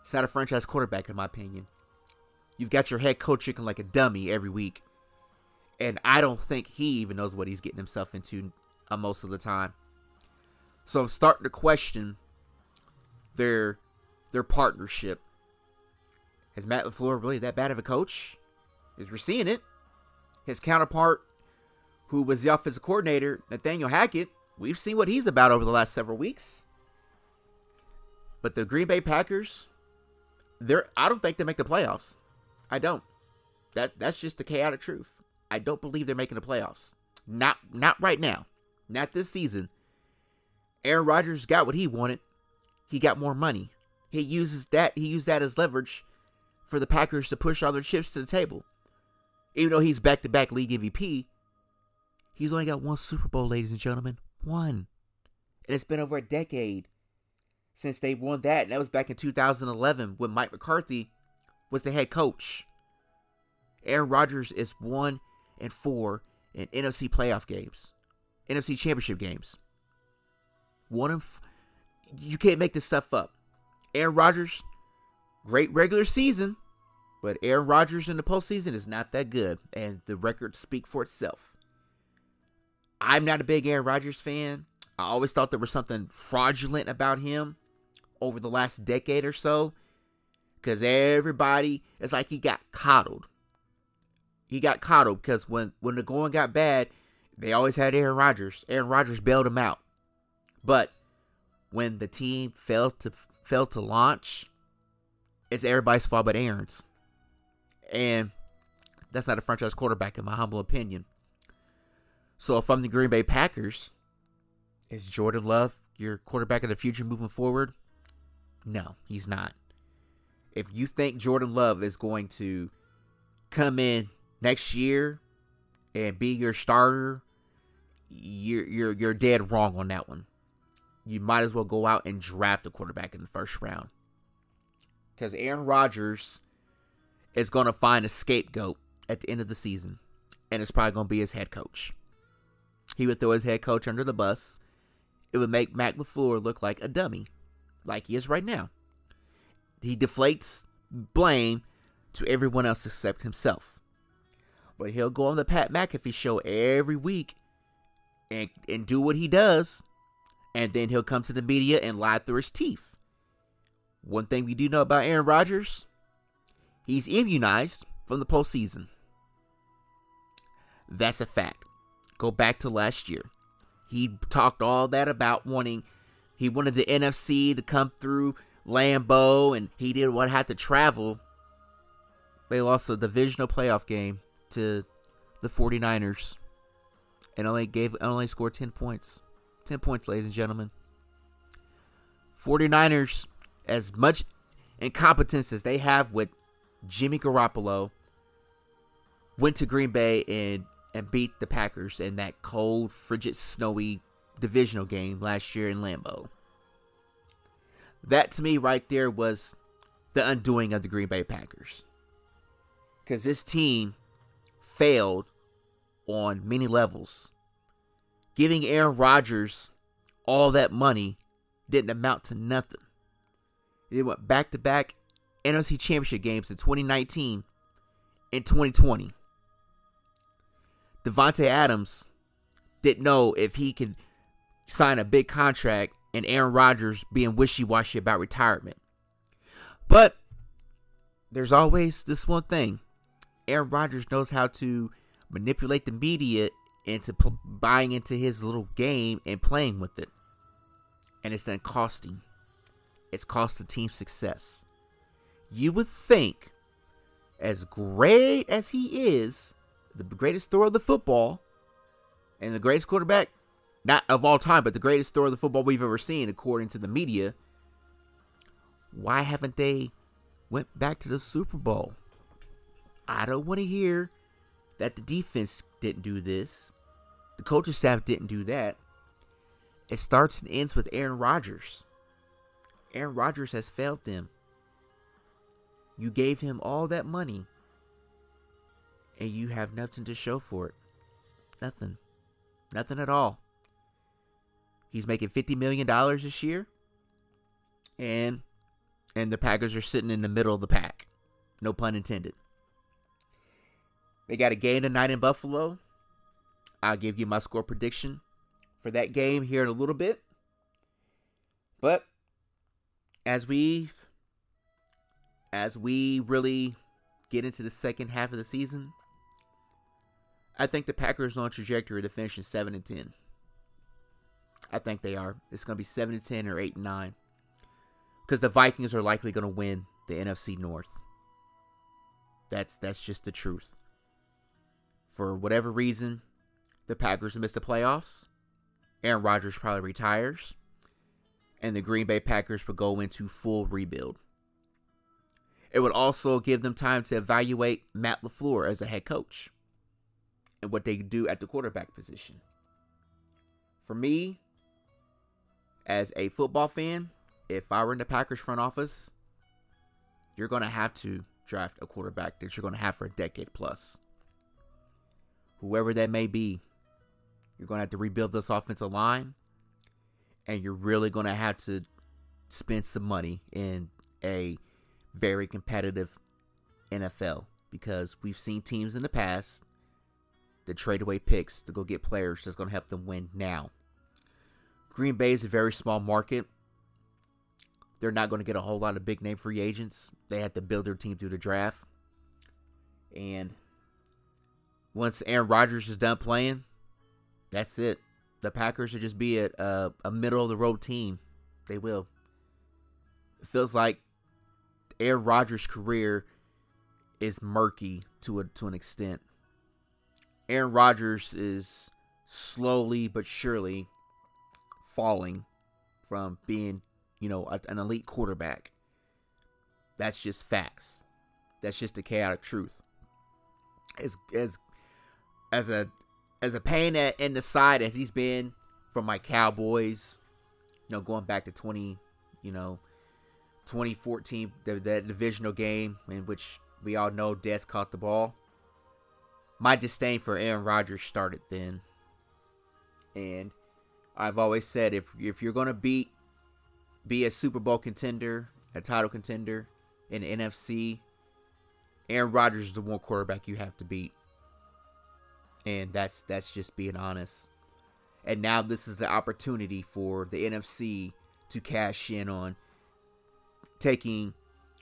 It's not a franchise quarterback, in my opinion. You've got your head coach looking like a dummy every week. And I don't think he even knows what he's getting himself into uh, most of the time. So I'm starting to question their their partnership. Is Matt LaFleur really that bad of a coach? Is we're seeing it. His counterpart, who was the offensive coordinator, Nathaniel Hackett, We've seen what he's about over the last several weeks. But the Green Bay Packers, they're I don't think they make the playoffs. I don't. That that's just the chaotic truth. I don't believe they're making the playoffs. Not not right now. Not this season. Aaron Rodgers got what he wanted. He got more money. He uses that he used that as leverage for the Packers to push all their chips to the table. Even though he's back to back league MVP, he's only got one Super Bowl, ladies and gentlemen. One. And it's been over a decade since they won that. And that was back in 2011 when Mike McCarthy was the head coach. Aaron Rodgers is one and four in NFC playoff games, NFC championship games. One of you can't make this stuff up. Aaron Rodgers, great regular season, but Aaron Rodgers in the postseason is not that good, and the records speak for itself. I'm not a big Aaron Rodgers fan. I always thought there was something fraudulent about him over the last decade or so because everybody it's like he got coddled. He got coddled because when when the going got bad they always had aaron rodgers. Aaron rodgers bailed him out. But when the team failed to failed to launch it's everybody's fault but aaron's. And that's not a franchise quarterback in my humble opinion so if i'm the green bay packers is jordan love your quarterback of the future moving forward no, he's not. If you think Jordan Love is going to come in next year and be your starter, you're you're you're dead wrong on that one. You might as well go out and draft a quarterback in the first round. Because Aaron Rodgers is going to find a scapegoat at the end of the season, and it's probably going to be his head coach. He would throw his head coach under the bus. It would make Matt LaFleur look like a dummy like he is right now. He deflates blame to everyone else except himself. But he'll go on the Pat McAfee show every week and, and do what he does. And then he'll come to the media and lie through his teeth. One thing we do know about Aaron Rodgers, he's immunized from the postseason. That's a fact. Go back to last year. He talked all that about wanting he wanted the NFC to come through Lambeau, and he didn't want to have to travel. They lost a divisional playoff game to the 49ers and only gave only scored 10 points. 10 points, ladies and gentlemen. 49ers, as much incompetence as they have with Jimmy Garoppolo, went to Green Bay and, and beat the Packers in that cold, frigid, snowy divisional game last year in Lambeau. That to me right there was the undoing of the Green Bay Packers. Because this team failed on many levels. Giving Aaron Rodgers all that money didn't amount to nothing. They went back to back NFC Championship games in 2019 and 2020. Davante Adams didn't know if he could sign a big contract and Aaron Rodgers being wishy washy about retirement. But there's always this one thing Aaron Rodgers knows how to manipulate the media into buying into his little game and playing with it. And it's then costing. It's cost the team success. You would think, as great as he is, the greatest thrower of the football and the greatest quarterback not of all time, but the greatest throw of the football we've ever seen, according to the media. Why haven't they went back to the Super Bowl? I don't want to hear that the defense didn't do this. The coaching staff didn't do that. It starts and ends with Aaron Rodgers. Aaron Rodgers has failed them. You gave him all that money, and you have nothing to show for it. Nothing. Nothing at all. He's making $50 million this year. And and the Packers are sitting in the middle of the pack. No pun intended. They got a game tonight in Buffalo. I'll give you my score prediction for that game here in a little bit. But as we as we really get into the second half of the season, I think the Packers on trajectory to finish in 7 and 10. I think they are. It's going to be 7 to 10 or 8 and 9. Because the Vikings are likely going to win the NFC North. That's that's just the truth. For whatever reason, the Packers miss the playoffs. Aaron Rodgers probably retires, and the Green Bay Packers will go into full rebuild. It would also give them time to evaluate Matt LaFleur as a head coach and what they do at the quarterback position. For me, as a football fan, if I were in the Packers front office, you're going to have to draft a quarterback that you're going to have for a decade plus. Whoever that may be, you're going to have to rebuild this offensive line, and you're really going to have to spend some money in a very competitive NFL because we've seen teams in the past that trade away picks to go get players that's going to help them win now. Green Bay is a very small market. They're not going to get a whole lot of big name free agents. They have to build their team through the draft. And once Aaron Rodgers is done playing, that's it. The Packers should just be a, a, a middle of the road team. They will. It feels like Aaron Rodgers' career is murky to a to an extent. Aaron Rodgers is slowly but surely falling from being, you know, a, an elite quarterback. That's just facts. That's just the chaotic truth. As as as a as a pain in the side as he's been from my Cowboys, you know, going back to twenty, you know, 2014, the, the divisional game in which we all know Dez caught the ball. My disdain for Aaron Rodgers started then. And I've always said if if you're gonna beat be a Super Bowl contender, a title contender in the NFC, Aaron Rodgers is the one quarterback you have to beat. And that's that's just being honest. And now this is the opportunity for the NFC to cash in on taking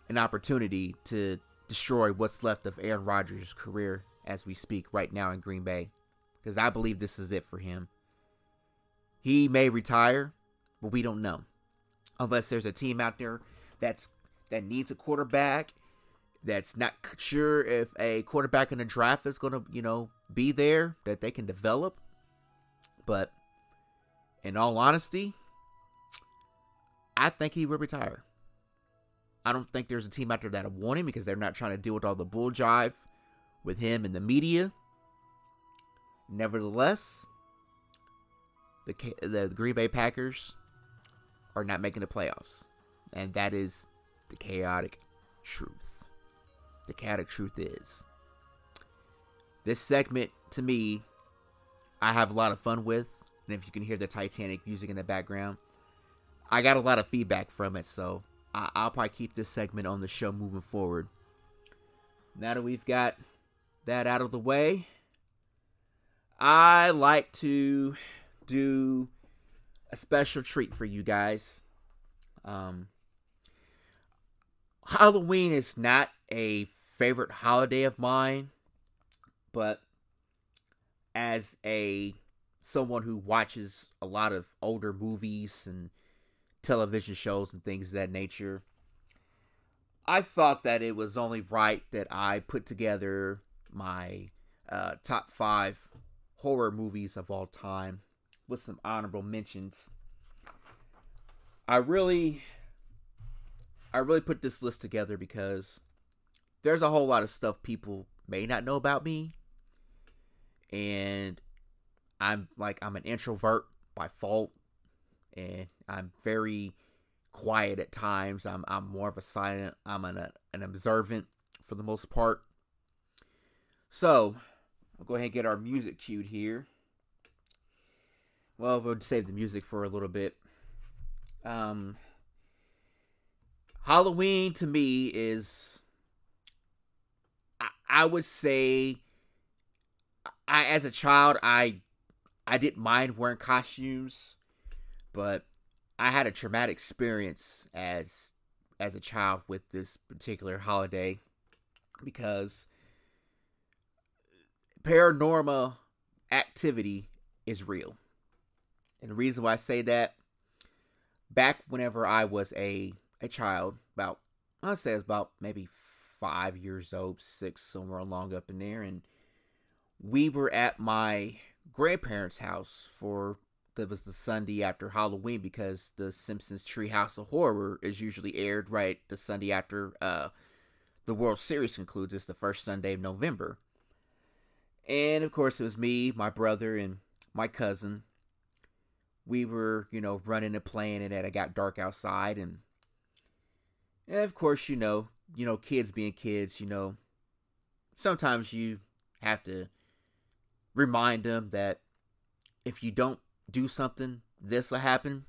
an opportunity to destroy what's left of Aaron Rodgers' career as we speak right now in Green Bay. Because I believe this is it for him. He may retire, but we don't know. Unless there's a team out there that's that needs a quarterback, that's not sure if a quarterback in the draft is going to, you know, be there that they can develop. But in all honesty, I think he will retire. I don't think there's a team out there that'll want him because they're not trying to deal with all the bull jive with him and the media. Nevertheless, the the Green Bay Packers are not making the playoffs, and that is the chaotic truth. The chaotic truth is this segment to me, I have a lot of fun with, and if you can hear the Titanic music in the background, I got a lot of feedback from it, so I- I'll probably keep this segment on the show moving forward. Now that we've got that out of the way, I like to do a special treat for you guys. Um, Halloween is not a favorite holiday of mine, but as a someone who watches a lot of older movies and television shows and things of that nature. I thought that it was only right that I put together my uh, top five horror movies of all time with some honorable mentions. I really, I really put this list together because there's a whole lot of stuff people may not know about me, and I'm like I'm an introvert by fault and I'm very quiet at times. I'm I'm more of a silent. I'm an an observant for the most part. So I'll go ahead and get our music cued here. Well, we'll save the music for a little bit. Um, Halloween to me is, I, I would say, I as a child I I didn't mind wearing costumes but I had a traumatic experience as as a child with this particular holiday because paranormal activity is real. And the reason why I say that back whenever I was a a child, about I'd say it was about maybe five years old, six, somewhere along up in there, and we were at my grandparents' house for that was the Sunday after Halloween because the Simpsons Treehouse of Horror is usually aired right the Sunday after uh, the World Series concludes. It's the first Sunday of November. And of course, it was me, my brother, and my cousin. We were, you know, running and playing, and it got dark outside, and and of course, you know, you know, kids being kids, you know, sometimes you have to remind them that if you don't do something, this will happen.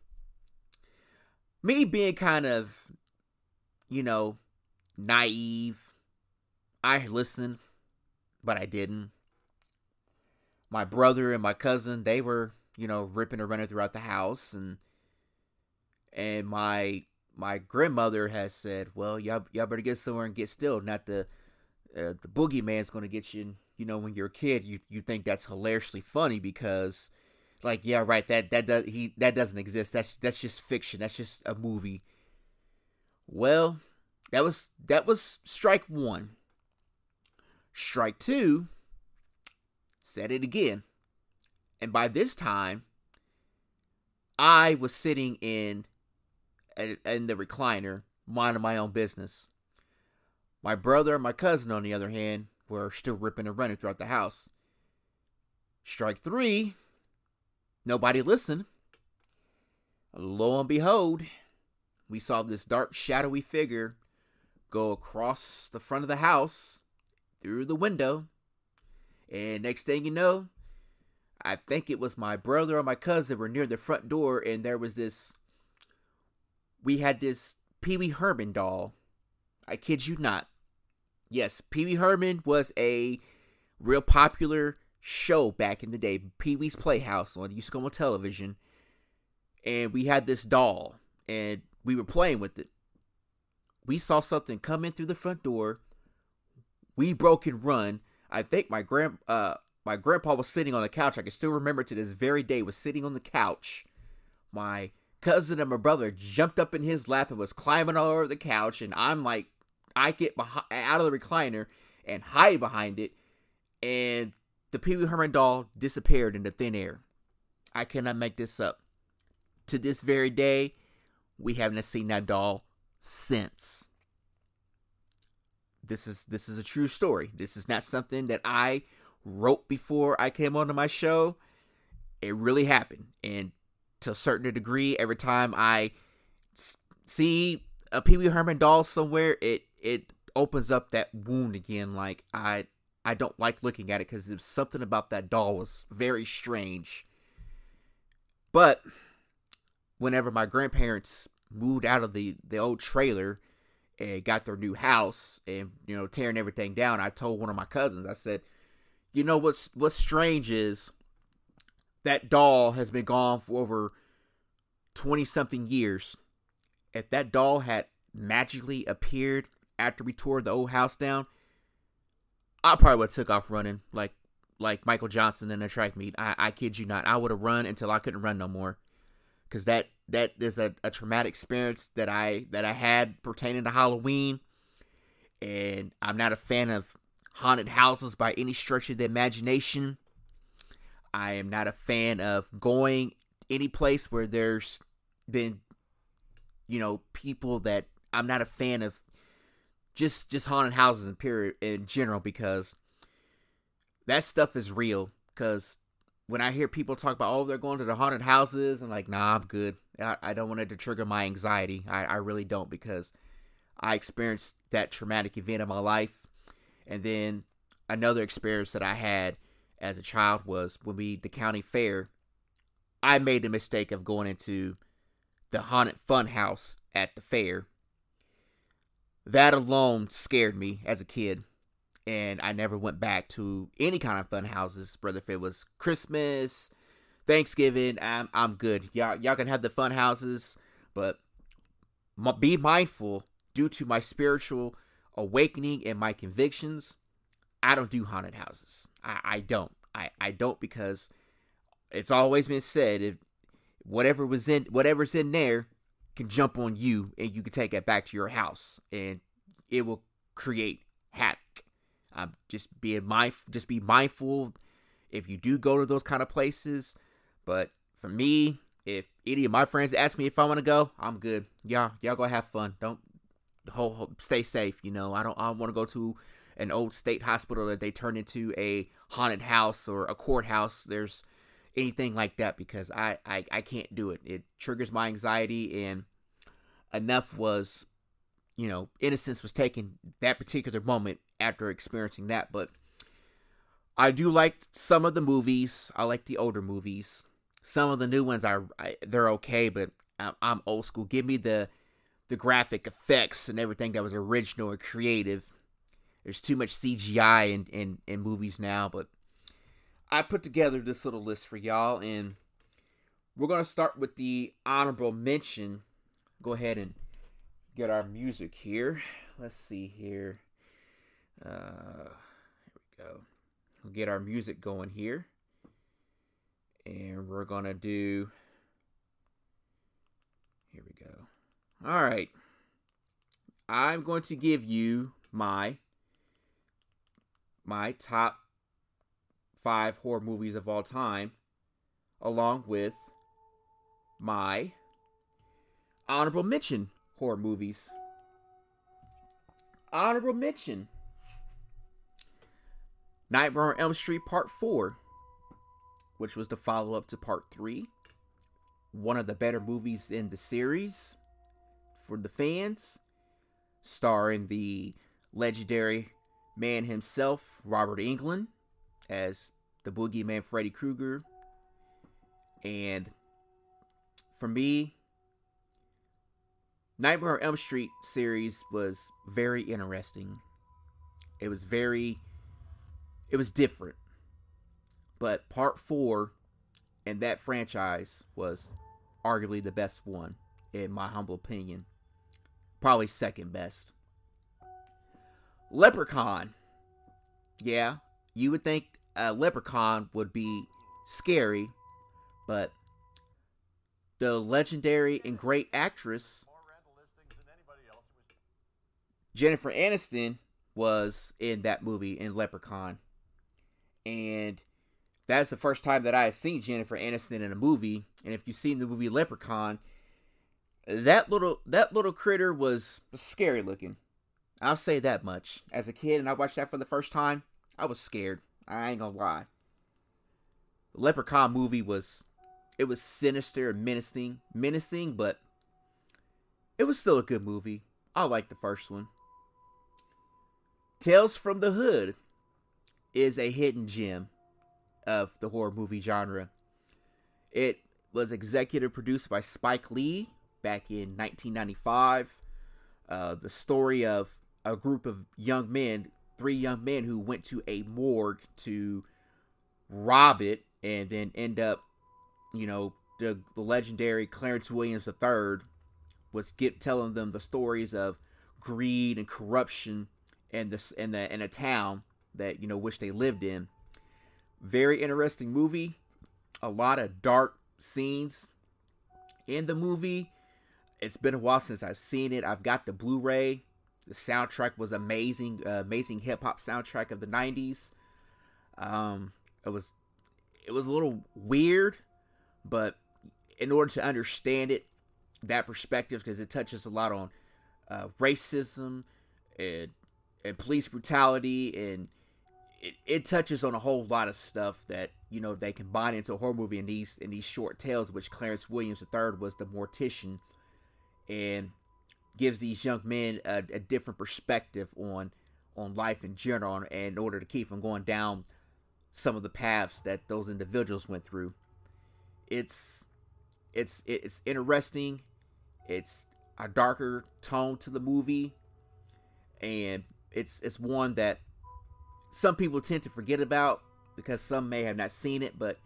Me being kind of, you know, naive, I listened, but I didn't. My brother and my cousin, they were, you know, ripping and running throughout the house and and my my grandmother has said, "Well, y'all y'all better get somewhere and get still. Not the uh, the boogeyman's going to get you. You know, when you're a kid, you you think that's hilariously funny because, like, yeah, right, that that does he that doesn't exist. That's that's just fiction. That's just a movie. Well, that was that was strike one. Strike two. Said it again, and by this time, I was sitting in in the recliner, minding my own business. My brother and my cousin, on the other hand, were still ripping and running throughout the house. Strike three, nobody listened. Lo and behold, we saw this dark, shadowy figure go across the front of the house through the window. And next thing you know, I think it was my brother or my cousin were near the front door, and there was this we had this Pee Wee Herman doll. I kid you not. Yes, Pee Wee Herman was a real popular show back in the day, Pee Wee's Playhouse on USCOMO television. And we had this doll, and we were playing with it. We saw something come in through the front door. We broke and run. I think my grand uh my grandpa was sitting on the couch. I can still remember to this very day was sitting on the couch. My cousin and my brother jumped up in his lap and was climbing all over the couch and i'm like i get behind, out of the recliner and hide behind it and the pee-wee herman doll disappeared into thin air i cannot make this up to this very day we haven't seen that doll since this is this is a true story this is not something that i wrote before i came onto my show it really happened and to a certain degree. Every time I see a Pee Wee Herman doll somewhere, it it opens up that wound again. Like I I don't like looking at it because something about that doll was very strange. But whenever my grandparents moved out of the the old trailer and got their new house and you know tearing everything down, I told one of my cousins. I said, "You know what's what's strange is." that doll has been gone for over 20 something years. If that doll had magically appeared after we tore the old house down, I probably would have took off running like like Michael Johnson in a track meet. I, I kid you not. I would have run until I couldn't run no more. Cause that that is a, a traumatic experience that I that I had pertaining to Halloween. And I'm not a fan of haunted houses by any stretch of the imagination. I am not a fan of going any place where there's been, you know, people that I'm not a fan of. Just just haunted houses in period in general because that stuff is real. Because when I hear people talk about oh they're going to the haunted houses, I'm like nah I'm good. I, I don't want it to trigger my anxiety. I, I really don't because I experienced that traumatic event in my life, and then another experience that I had as a child was when we the county fair. I made the mistake of going into the haunted fun house at the fair. That alone scared me as a kid, and I never went back to any kind of fun houses, whether if it was Christmas, Thanksgiving. I'm I'm good. Y'all y'all can have the fun houses, but be mindful due to my spiritual awakening and my convictions. I don't do haunted houses. I, I don't. I, I don't because it's always been said if whatever was in whatever's in there can jump on you and you can take it back to your house and it will create havoc. Um, just being mindful, just be mindful if you do go to those kind of places. But for me, if any of my friends ask me if I want to go, I'm good. Y'all, y'all go have fun. Don't hold, stay safe. You know, I don't, I don't want to go to an old state hospital that they turn into a haunted house or a courthouse. There's anything like that because I, I, I can't do it. It triggers my anxiety and enough was, you know, innocence was taken that particular moment after experiencing that. But I do like some of the movies. I like the older movies. Some of the new ones are I, they're okay, but I'm, I'm old school. Give me the the graphic effects and everything that was original and creative. There's too much CGI in, in, in movies now, but I put together this little list for y'all, and we're gonna start with the honorable mention. Go ahead and get our music here. Let's see here. Uh, here we go. We'll get our music going here, and we're gonna do. Here we go. All right. I'm going to give you my my top 5 horror movies of all time along with my honorable mention horror movies. Honorable mention Nightmare on Elm Street Part 4, which was the follow up to Part 3. One of the better movies in the series for the fans, starring the legendary man himself, Robert Englund, as the boogeyman Freddy Krueger. And for me, Nightmare on Elm Street series was very interesting. It was very, it was different. But part four and that franchise was arguably the best one, in my humble opinion. Probably second best. Leprechaun. Yeah, you would think a leprechaun would be scary, but the legendary and great actress Jennifer Aniston was in that movie in Leprechaun. And that's the first time that I had seen Jennifer Aniston in a movie. And if you've seen the movie Leprechaun, that little that little critter was scary looking. I'll say that much. As a kid, and I watched that for the first time, I was scared. I ain't gonna lie. The Leprechaun movie was, it was sinister and menacing, menacing, but it was still a good movie. I like the first one. Tales from the Hood is a hidden gem of the horror movie genre. It was executive produced by Spike Lee back in 1995. Uh, the story of a group of young men, three young men who went to a morgue to rob it and then end up, you know, the, the legendary Clarence Williams III was get telling them the stories of greed and corruption and this in the in a town that you know which they lived in. Very interesting movie. A lot of dark scenes in the movie. It's been a while since I've seen it. I've got the Blu-ray. The soundtrack was amazing, uh, amazing hip hop soundtrack of the '90s. Um, it was, it was a little weird, but in order to understand it, that perspective, because it touches a lot on uh, racism and and police brutality and it, it touches on a whole lot of stuff that you know they combine into a horror movie in these in these short tales which clarence williams iii was the mortician and gives these young men a, a different perspective on on life in general and in order to keep them going down some of the paths that those individuals went through. It's it's it's interesting. It's a darker tone to the movie. And it's it's one that some people tend to forget about because some may have not seen it, but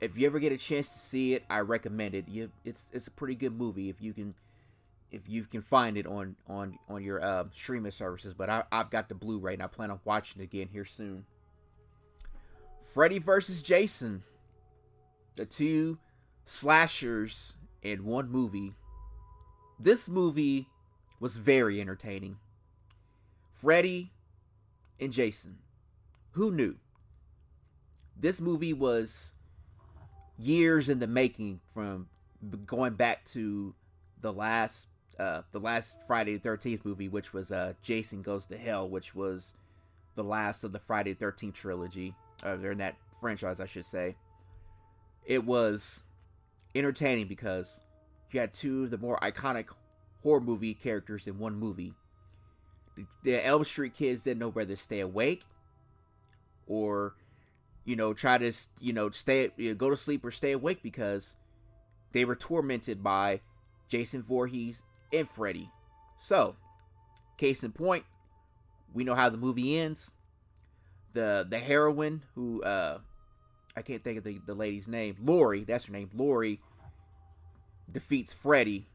if you ever get a chance to see it, I recommend it. You, it's it's a pretty good movie if you can if you can find it on on on your uh, streaming services. But I, I've got the Blu-ray and I plan on watching it again here soon. Freddy versus Jason, the two slashers in one movie. This movie was very entertaining. Freddy and Jason. Who knew? This movie was years in the making from going back to the last uh, the last Friday the Thirteenth movie, which was uh, Jason Goes to Hell, which was the last of the Friday the Thirteenth trilogy, or in that franchise, I should say. It was entertaining because you had two of the more iconic horror movie characters in one movie. The, Elm Street kids didn't know whether to stay awake or, you know, try to, you know, stay, you know, go to sleep or stay awake because they were tormented by Jason Voorhees and Freddy. So, case in point, we know how the movie ends. The the heroine who uh I can't think of the, the lady's name, Laurie, that's her name, Laurie defeats Freddy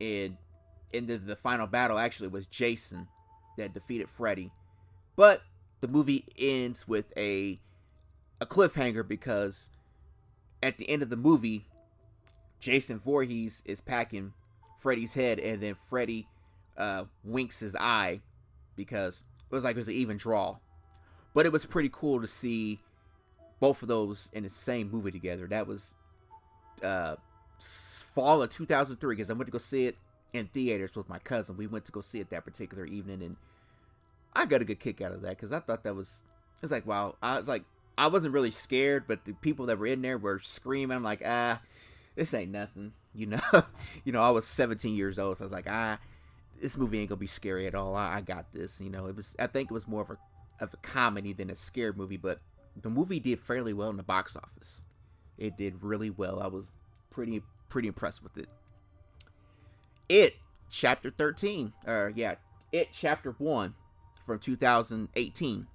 and in the, the final battle actually was Jason that defeated Freddy. But the movie ends with a a cliffhanger because at the end of the movie Jason Voorhees is packing Freddy's head, and then Freddy uh, winks his eye because it was like it was an even draw. But it was pretty cool to see both of those in the same movie together. That was uh, fall of 2003 because I went to go see it in theaters with my cousin. We went to go see it that particular evening, and I got a good kick out of that because I thought that was it's like wow. I was like I wasn't really scared, but the people that were in there were screaming. I'm like ah this ain't nothing. You know, you know, I was 17 years old, so I was like, ah, this movie ain't gonna be scary at all. I, I got this. You know, it was. I think it was more of a of a comedy than a scary movie, but the movie did fairly well in the box office. It did really well. I was pretty pretty impressed with it. It chapter 13, or uh, yeah, it chapter one from 2018.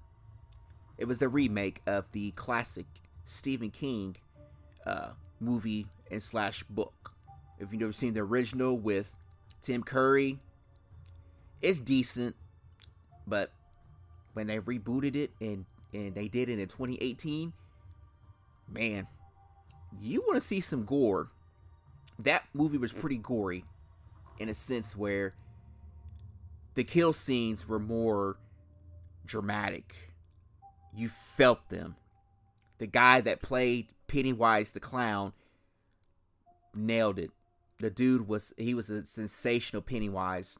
It was the remake of the classic Stephen King uh, movie and slash book. If you've never seen the original with Tim Curry, it's decent, but when they rebooted it and and they did it in 2018, man, you want to see some gore. That movie was pretty gory in a sense where the kill scenes were more dramatic. You felt them. The guy that played Pennywise the clown nailed it. The dude was he was a sensational Pennywise.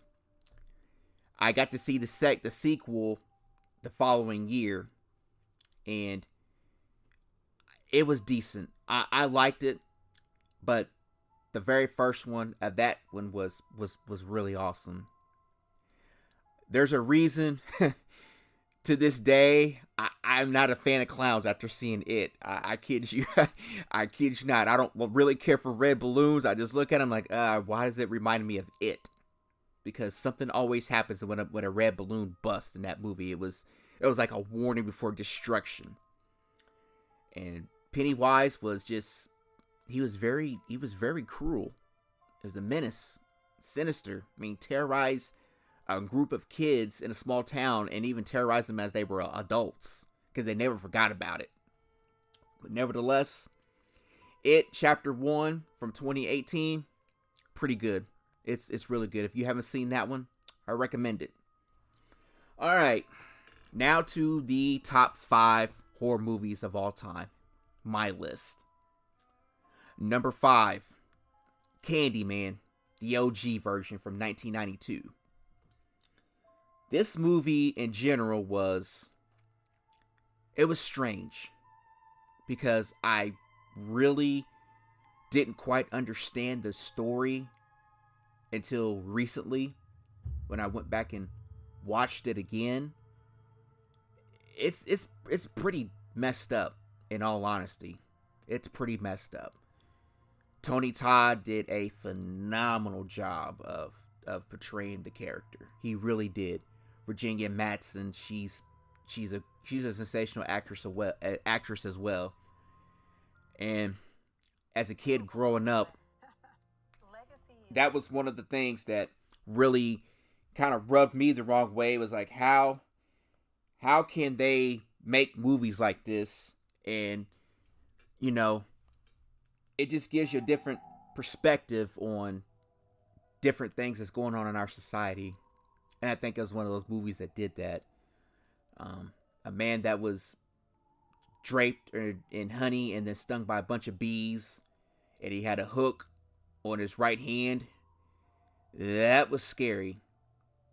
I got to see the sec the sequel the following year, and it was decent. I, I liked it, but the very first one, uh, that one was was was really awesome. There's a reason to this day, I, am not a fan of clowns after seeing it. I, I kid you, I kid you not. I don't really care for red balloons. I just look at them like, uh, why does it remind me of it? Because something always happens when a, when a red balloon busts in that movie. It was it was like a warning before destruction. And Pennywise was just he was very he was very cruel. It was a menace, sinister. I mean, terrorized a group of kids in a small town and even terrorize them as they were adults because they never forgot about it. But nevertheless, it chapter 1 from 2018 pretty good. It's it's really good. If you haven't seen that one, I recommend it. All right. Now to the top 5 horror movies of all time. My list. Number 5, Candyman, the OG version from 1992 this movie in general was it was strange because I really didn't quite understand the story until recently when I went back and watched it again. It's it's it's pretty messed up in all honesty. It's pretty messed up. Tony Todd did a phenomenal job of of portraying the character. He really did. Virginia Madsen. She's she's a she's a sensational actress as well, actress as well. And as a kid growing up, that was one of the things that really kind of rubbed me the wrong way. It was like how how can they make movies like this and you know it just gives you a different perspective on different things that's going on in our society and I think it was one of those movies that did that. Um, a man that was draped in honey and then stung by a bunch of bees, and he had a hook on his right hand. That was scary.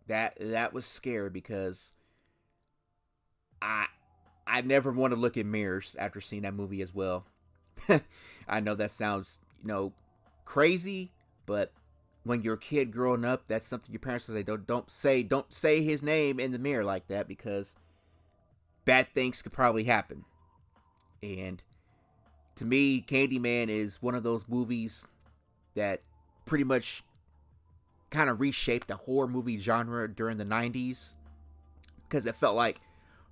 That that was scary because I I never want to look in mirrors after seeing that movie as well. I know that sounds, you know, crazy, but when you're a kid growing up, that's something your parents say. Don't don't say don't say his name in the mirror like that because bad things could probably happen. And to me, Candyman is one of those movies that pretty much kind of reshaped the horror movie genre during the 90s because it felt like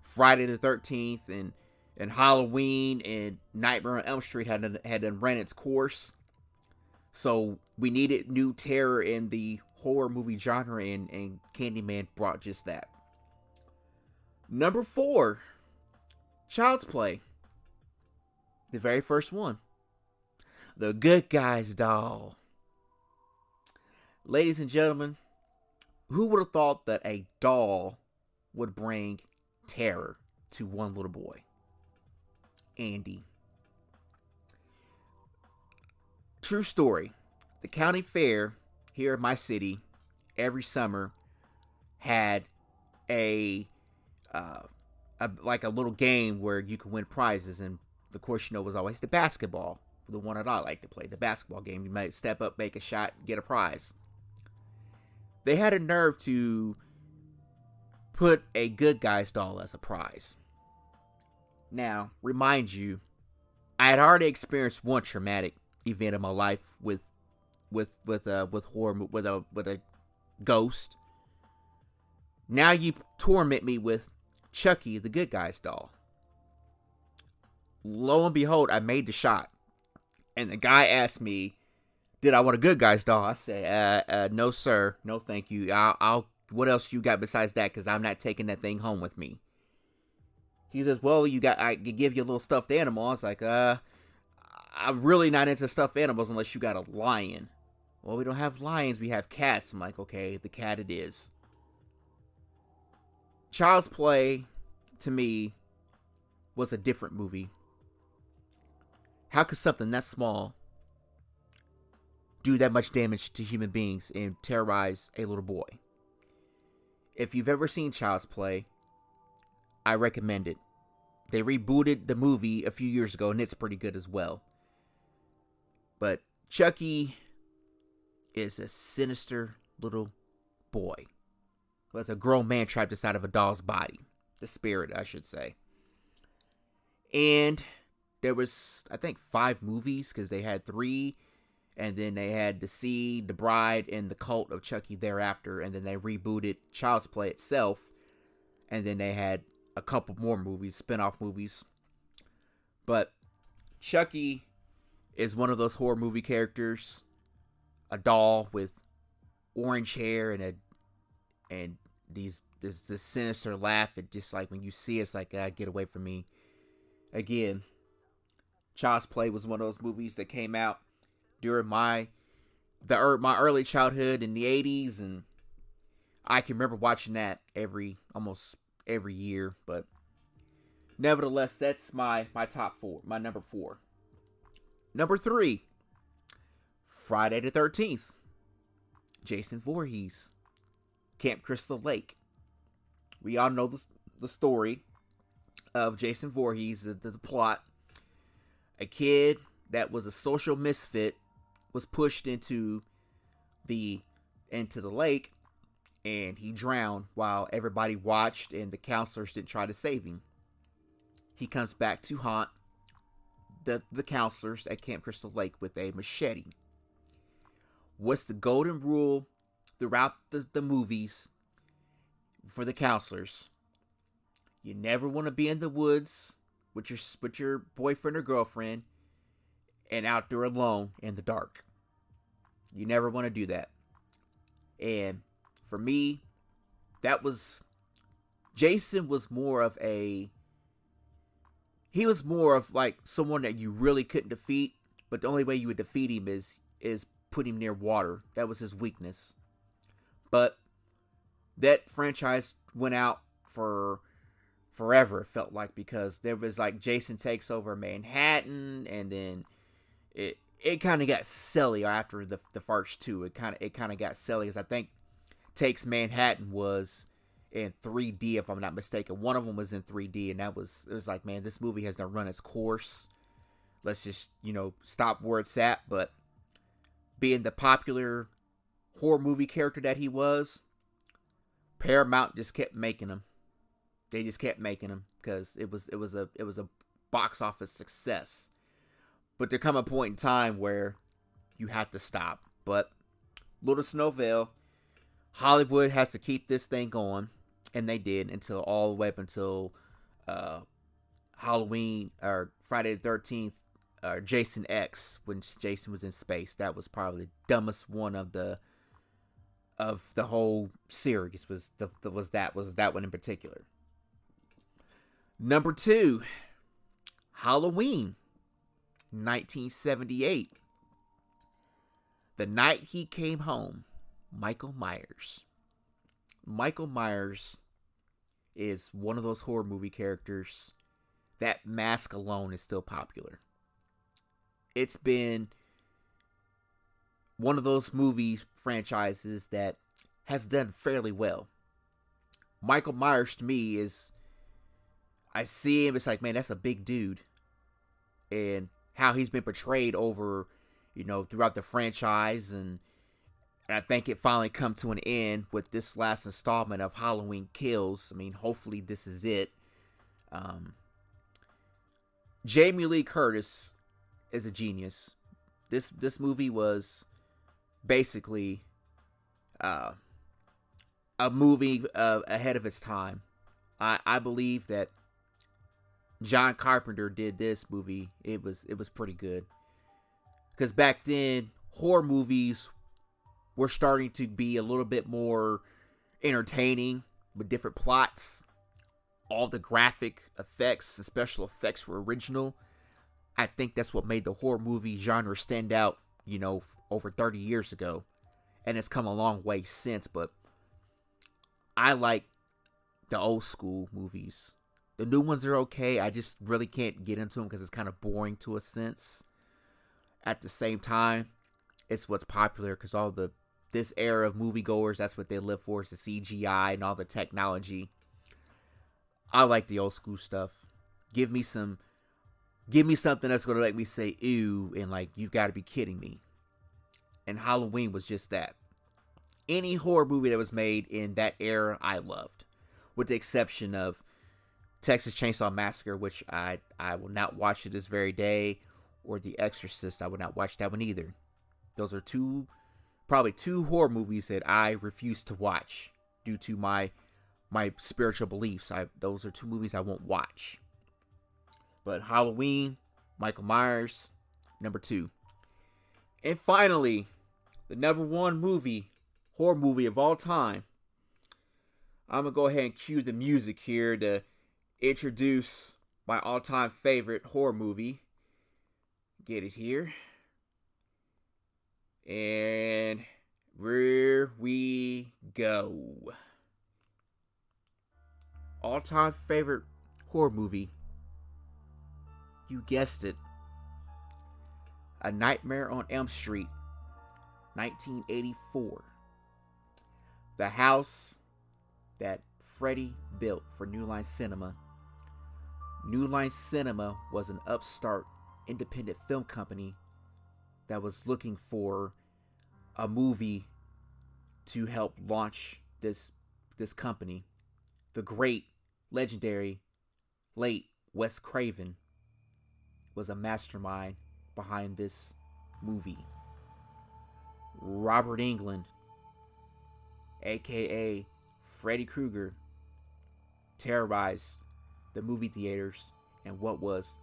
Friday the 13th and and Halloween and Nightmare on Elm Street had had ran its course. So we needed new terror in the horror movie genre, and, and Candyman brought just that. Number four, Child's Play. The very first one. The Good Guys doll. Ladies and gentlemen, who would have thought that a doll would bring terror to one little boy? Andy. True story. The county fair here in my city every summer had a, uh, a like a little game where you could win prizes and of course you know was always the basketball the one that I like to play the basketball game you might step up make a shot get a prize they had a nerve to put a good guy's doll as a prize now, remind you, I had already experienced one traumatic event in my life with with with uh with horror with a with a ghost. Now you torment me with Chucky, the good guy's doll. Lo and behold, I made the shot, and the guy asked me, "Did I want a good guy's doll?" I said, uh, uh, "No, sir, no, thank you. I'll, I'll. What else you got besides that? Because I'm not taking that thing home with me." He says, "Well, you got I could give you a little stuffed animal." I was like, "Uh, I'm really not into stuffed animals unless you got a lion." Well, we don't have lions, we have cats. I'm like, "Okay, the cat it is." Child's Play to me was a different movie. How could something that small do that much damage to human beings and terrorize a little boy? If you've ever seen Child's Play, I recommend it. They rebooted the movie a few years ago, and it's pretty good as well. But Chucky is a sinister little boy. Well, it's a grown man trapped inside of a doll's body. The spirit, I should say. And there was, I think, five movies because they had three, and then they had The Seed, The Bride, and The Cult of Chucky thereafter, and then they rebooted Child's Play itself, and then they had a couple more movies, spin-off movies. But Chucky is one of those horror movie characters, a doll with orange hair and a and these this this sinister laugh. It just like when you see it, it's like ah, get away from me. Again, Child's Play was one of those movies that came out during my the er, my early childhood in the 80s and I can remember watching that every almost every year, but nevertheless, that's my my top four, my number four. Number three, Friday the Thirteenth, Jason Voorhees, Camp Crystal Lake. We all know the the story of Jason Voorhees, the, the, the plot. A kid that was a social misfit was pushed into the into the lake and he drowned while everybody watched and the counselors didn't try to save him. He comes back to haunt the, the counselors at Camp Crystal Lake with a machete. What's the golden rule throughout the, the movies for the counselors? You never want to be in the woods with your with your boyfriend or girlfriend and out there alone in the dark. You never want to do that. And for me, that was Jason was more of a he was more of like someone that you really couldn't defeat, but the only way you would defeat him is is put him near water. That was his weakness. But that franchise went out for forever. It felt like because there was like Jason takes over Manhattan, and then it it kind of got silly after the the first two. It kind of it kind of got silly because I think takes Manhattan was in 3D if I'm not mistaken. One of them was in 3D, and that was it was like man, this movie has not run its course. Let's just you know stop where it's at. But being the popular horror movie character that he was, Paramount just kept making them. They just kept making them because it was it was a it was a box office success. But there come a point in time where you have to stop. But little Snowville, Hollywood has to keep this thing going, and they did until all the way up until uh, Halloween or Friday the Thirteenth, or Jason X when Jason was in space. That was probably the dumbest one of the of the whole series. Was the, the was that was that one in particular. Number two, Halloween, 1978. The night he came home, Michael Myers. Michael Myers is one of those horror movie characters. That mask alone is still popular. It's been one of those movie franchises that has done fairly well. Michael Myers to me is I see him, it's like, man, that's a big dude. And how he's been portrayed over, you know, throughout the franchise and, and I think it finally come to an end with this last installment of Halloween Kills. I mean, hopefully this is it. Um, Jamie Lee Curtis is a genius. This this movie was basically uh, a movie uh, ahead of its time. I I believe that John Carpenter did this movie, it was it was pretty good. Because back then, horror movies were starting to be a little bit more entertaining with different plots. All the graphic effects and special effects were original. I think that's what made the horror movie genre stand out, you know, over 30 years ago. And it's come a long way since, but I like the old school movies the new ones are okay. I just really can't get into them because it's kind of boring to a sense. At the same time, it's what's popular because all the this era of moviegoers, that's what they live for is the CGI and all the technology. I like the old school stuff. Give me some give me something that's gonna make me say ew and like you've got to be kidding me. And Halloween was just that. Any horror movie that was made in that era, I loved, with the exception of Texas Chainsaw Massacre, which I I will not watch to this very day, or The Exorcist. I would not watch that one either. Those are two, probably two horror movies that I refuse to watch due to my my spiritual beliefs. I those are two movies I won't watch. But Halloween, Michael Myers, number two. And finally, the number one movie, horror movie of all time. I'm gonna go ahead and cue the music here to introduce my all time favorite horror movie. Get it here. And here we go. All time favorite horror movie. You guessed it. A Nightmare on Elm Street, 1984. The house that Freddy built for New Line Cinema New Line Cinema was an upstart independent film company that was looking for a movie to help launch this this company. The great, legendary, late Wes Craven was a mastermind behind this movie. Robert Englund, aka Freddy Krueger, terrorized the movie theaters and what was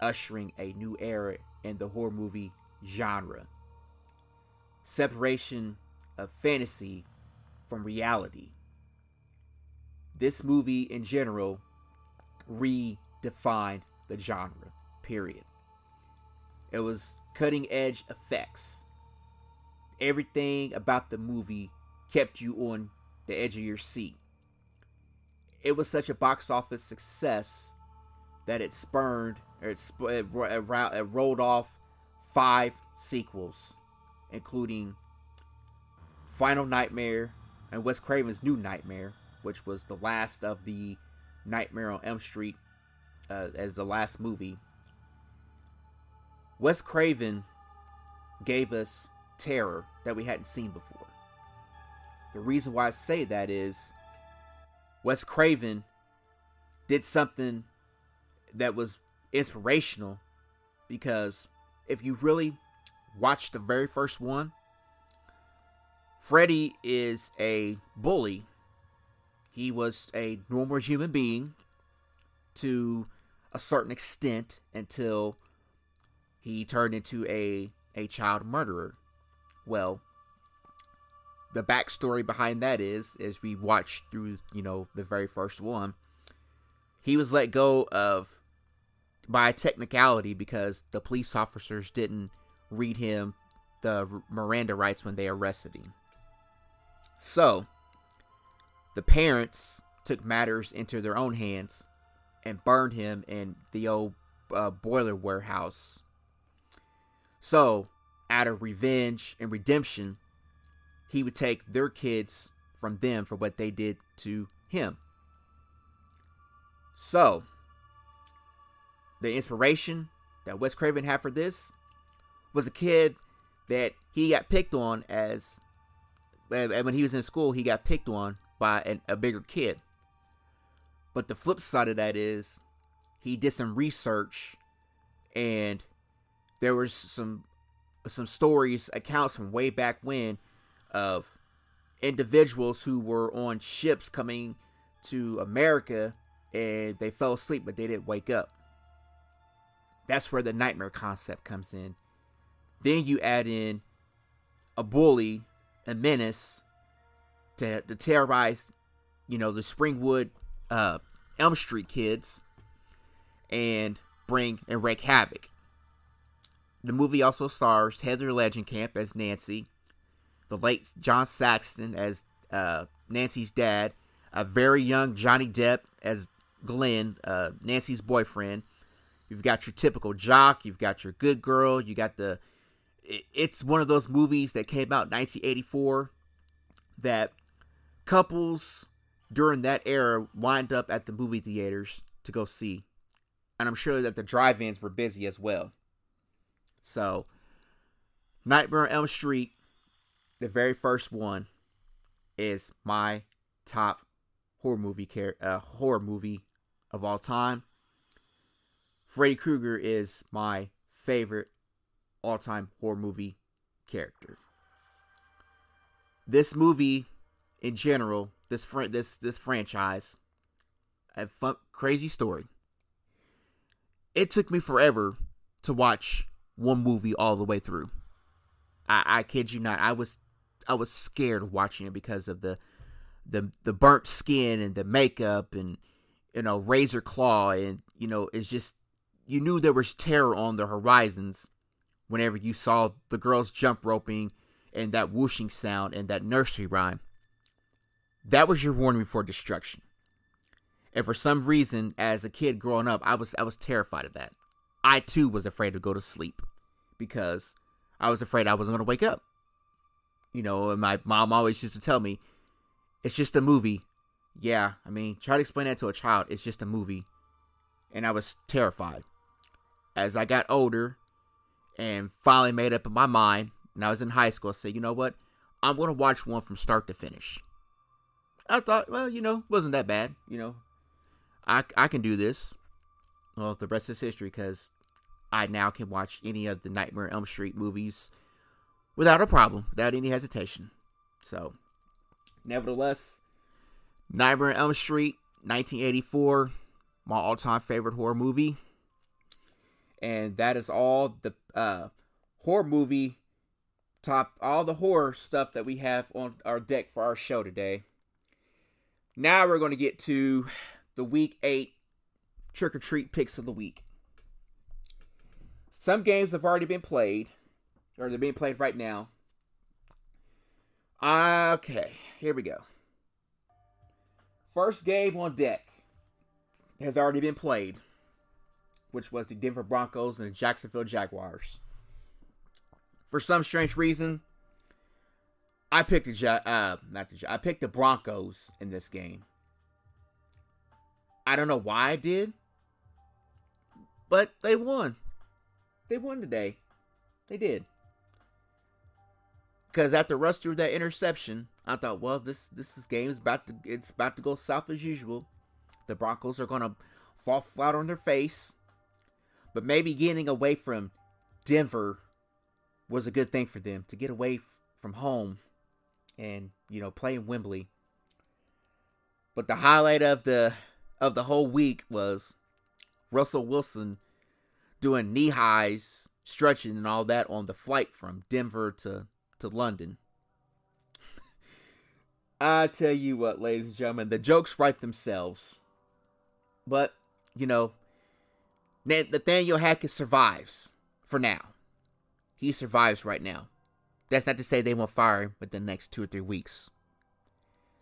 ushering a new era in the horror movie genre. Separation of fantasy from reality. This movie in general redefined the genre, period. It was cutting edge effects. Everything about the movie kept you on the edge of your seat. It was such a box office success that it spurned or it, sp- it, it, it rolled off five sequels, including Final Nightmare and Wes Craven's New Nightmare, which was the last of the Nightmare on Elm Street uh, as the last movie. Wes Craven gave us terror that we hadn't seen before. The reason why I say that is Wes Craven did something that was inspirational because if you really watch the very first one, Freddy is a bully. He was a normal human being to a certain extent until he turned into a, a child murderer. Well, the backstory behind that is, as we watched through, you know, the very first one, he was let go of by technicality because the police officers didn't read him the Miranda rights when they arrested him. So, the parents took matters into their own hands and burned him in the old uh, boiler warehouse. So, out of revenge and redemption, he would take their kids from them for what they did to him. So, the inspiration that Wes Craven had for this was a kid that he got picked on as when he was in school he got picked on by an, a bigger kid. But the flip side of that is he did some research and there was some some stories accounts from way back when of individuals who were on ships coming to America and they fell asleep but they didn't wake up that's where the nightmare concept comes in. Then you add in a bully, a menace to, to terrorize, you know, the Springwood, uh, Elm Street kids and bring and wreak havoc. The movie also stars Heather Langenkamp as Nancy, the late John Saxon as uh, Nancy's dad, a very young Johnny Depp as Glenn, uh, Nancy's boyfriend, You've got your typical jock, you've got your good girl, you got the it's one of those movies that came out 1984 that couples during that era wind up at the movie theaters to go see. And I'm sure that the drive-ins were busy as well. So, Nightmare on Elm Street, the very first one, is my top horror movie car- uh, horror movie of all time. Freddy Krueger is my favorite all time horror movie character. This movie, in general, this fr- this this franchise, a fun, crazy story. It took me forever to watch one movie all the way through. I, I kid you not. I was I was scared watching it because of the the the burnt skin and the makeup and you know razor claw and you know it's just you knew there was terror on the horizons whenever you saw the girls jump roping and that whooshing sound and that nursery rhyme. That was your warning before destruction. And for some reason, as a kid growing up, I was I was terrified of that. I too was afraid to go to sleep because I was afraid I wasn't gonna wake up. You know, and my mom always used to tell me, "It's just a movie." Yeah, I mean, try to explain that to a child. It's just a movie, and I was terrified as I got older and finally made up my mind, and I was in high school, I said, you know what? I'm going to watch one from start to finish. I thought, well, you know, wasn't that bad. You know, I, I can do this. Well, the rest is history because I now can watch any of the Nightmare Elm Street movies without a problem, without any hesitation. So, nevertheless, Nightmare Elm Street, 1984, my all time favorite horror movie and that is all the uh, horror movie top all the horror stuff that we have on our deck for our show today. Now we're going to get to the week 8 trick or treat picks of the week. Some games have already been played or they're being played right now. Okay, here we go. First game on deck has already been played, which was the Denver Broncos and the Jacksonville Jaguars. For some strange reason, I picked the ja- uh not the I picked the Broncos in this game. I don't know why I did, but they won. They won today. They did. Because after Russ threw that interception, I thought, well, this this is game is about to it's about to go south as usual. The Broncos are gonna fall flat on their face, but maybe getting away from Denver was a good thing for them to get away f- from home and you know play in Wembley. But the highlight of the of the whole week was Russell Wilson doing knee highs, stretching, and all that on the flight from Denver to to London. I tell you what, ladies and gentlemen, the jokes write themselves. But, you know, Nathaniel Hackett survives for now. He survives right now. That's not to say they won't fire him within the next two or three weeks.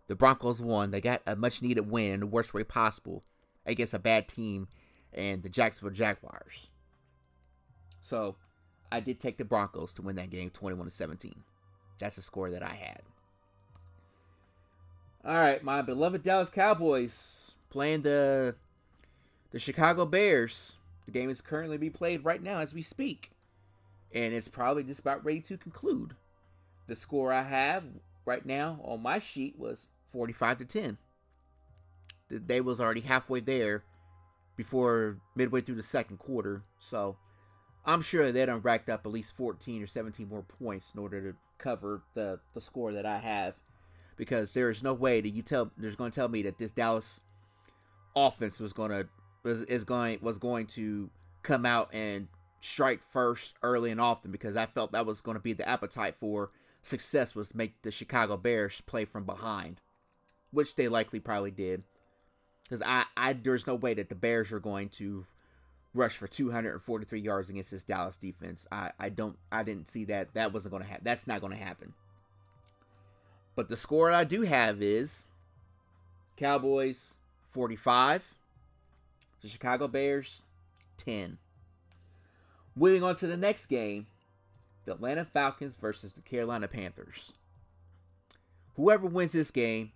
The Broncos won. They got a much needed win in the worst way possible against a bad team and the Jacksonville Jaguars. So, I did take the Broncos to win that game 21 to 17. That's the score that I had. All right, my beloved Dallas Cowboys playing the the Chicago Bears. The game is currently being played right now as we speak. And it's probably just about ready to conclude. The score I have right now on my sheet was 45 to 10. The day was already halfway there before midway through the second quarter. So I'm sure they done racked up at least 14 or 17 more points in order to cover the, the score that I have. Because there is no way that you tell there's going to tell me that this Dallas offense was going to was is going was going to come out and strike first early and often because I felt that was going to be the appetite for success was make the Chicago Bears play from behind, which they likely probably did. Because I, I there's no way that the Bears are going to rush for 243 yards against this Dallas defense. I, I don't I didn't see that. That wasn't going to happen. That's not going to happen. But the score I do have is Cowboys 45, the Chicago Bears 10. Moving on to the next game, the Atlanta Falcons versus the Carolina Panthers. Whoever wins this game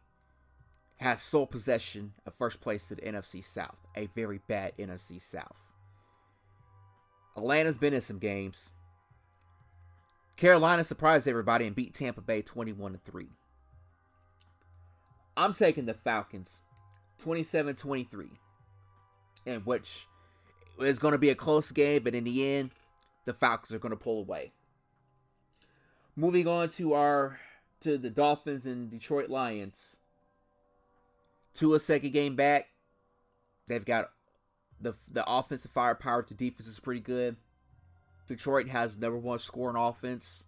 has sole possession of first place to the NFC South, a very bad NFC South. Atlanta's been in some games. Carolina surprised everybody and beat Tampa Bay 21 to 3. I'm taking the Falcons 27-23. In which is going to be a close game, but in the end, the Falcons are going to pull away. Moving on to our to the Dolphins and Detroit Lions. To a second game back. They've got the the offensive firepower The defense is pretty good. Detroit has number one scoring offense,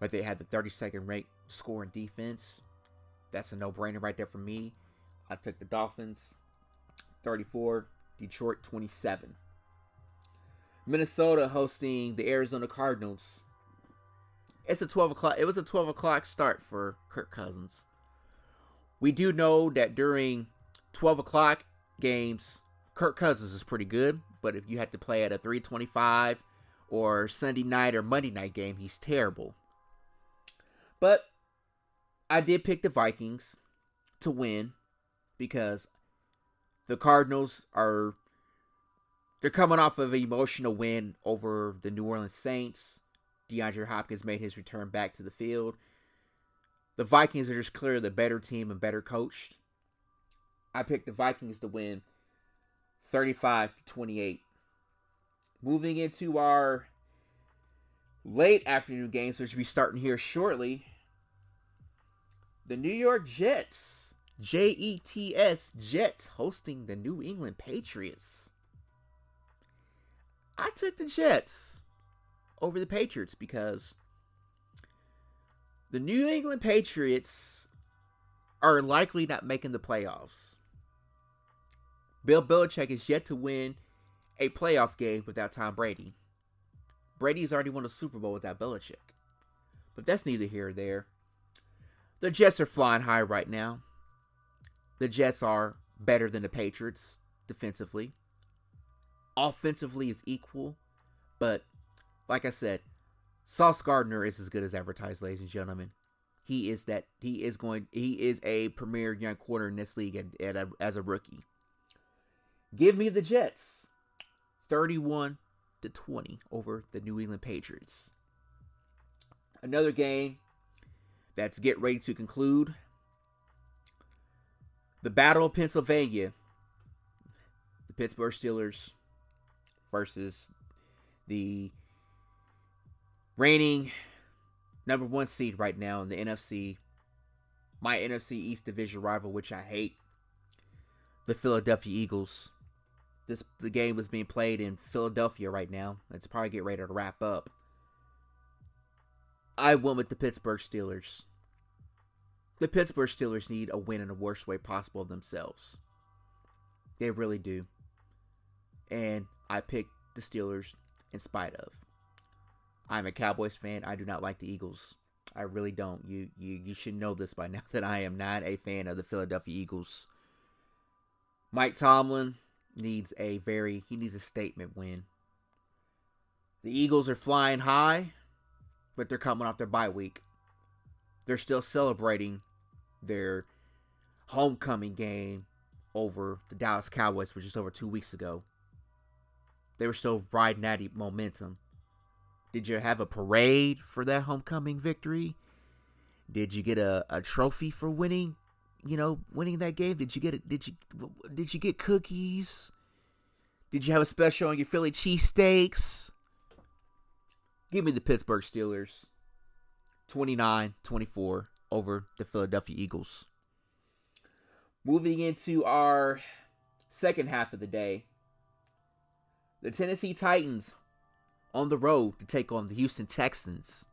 but they had the 32nd rate scoring defense. That's a no brainer right there for me. I took the Dolphins 34, Detroit 27. Minnesota hosting the Arizona Cardinals. It's a 12 o'clock. It was a 12 o'clock start for Kirk Cousins. We do know that during 12 o'clock games, Kirk Cousins is pretty good, but if you had to play at a 325 or Sunday night or Monday night game, he's terrible. But I did pick the Vikings to win because the Cardinals are they're coming off of an emotional win over the New Orleans Saints. DeAndre Hopkins made his return back to the field. The Vikings are just clearly the better team and better coached. I picked the Vikings to win 35 to 28. Moving into our late afternoon games, which will be starting here shortly. The New York Jets, J E T S, Jets hosting the New England Patriots. I took the Jets over the Patriots because the New England Patriots are likely not making the playoffs. Bill Belichick is yet to win a playoff game without Tom Brady. Brady's already won a Super Bowl without Belichick. But that's neither here nor there. The Jets are flying high right now. The Jets are better than the Patriots defensively. Offensively is equal, but like I said, Sauce Gardner is as good as advertised, ladies and gentlemen. He is that he is going he is a premier young quarter in this league at a, as a rookie. Give me the Jets. 31 to 20 over the New England Patriots. Another game that's get ready to conclude. The Battle of Pennsylvania. The Pittsburgh Steelers versus the reigning number one seed right now in the NFC. My NFC East division rival, which I hate, the Philadelphia Eagles. This the game was being played in Philadelphia right now. It's probably get ready to wrap up. I went with the Pittsburgh Steelers. The Pittsburgh Steelers need a win in the worst way possible themselves. They really do. And I picked the Steelers in spite of. I'm a Cowboys fan. I do not like the Eagles. I really don't. You you you should know this by now that I am not a fan of the Philadelphia Eagles. Mike Tomlin needs a very he needs a statement win. The Eagles are flying high, but they're coming off their bye week. They're still celebrating their homecoming game over the Dallas Cowboys, which is over two weeks ago. They were still riding that momentum. Did you have a parade for that homecoming victory? Did you get a, a trophy for winning? You know, winning that game. Did you get it? Did you did you get cookies? Did you have a special on your Philly cheesesteaks? Give me the Pittsburgh Steelers. 29-24 over the Philadelphia Eagles. Moving into our second half of the day. The Tennessee Titans on the road to take on the Houston Texans.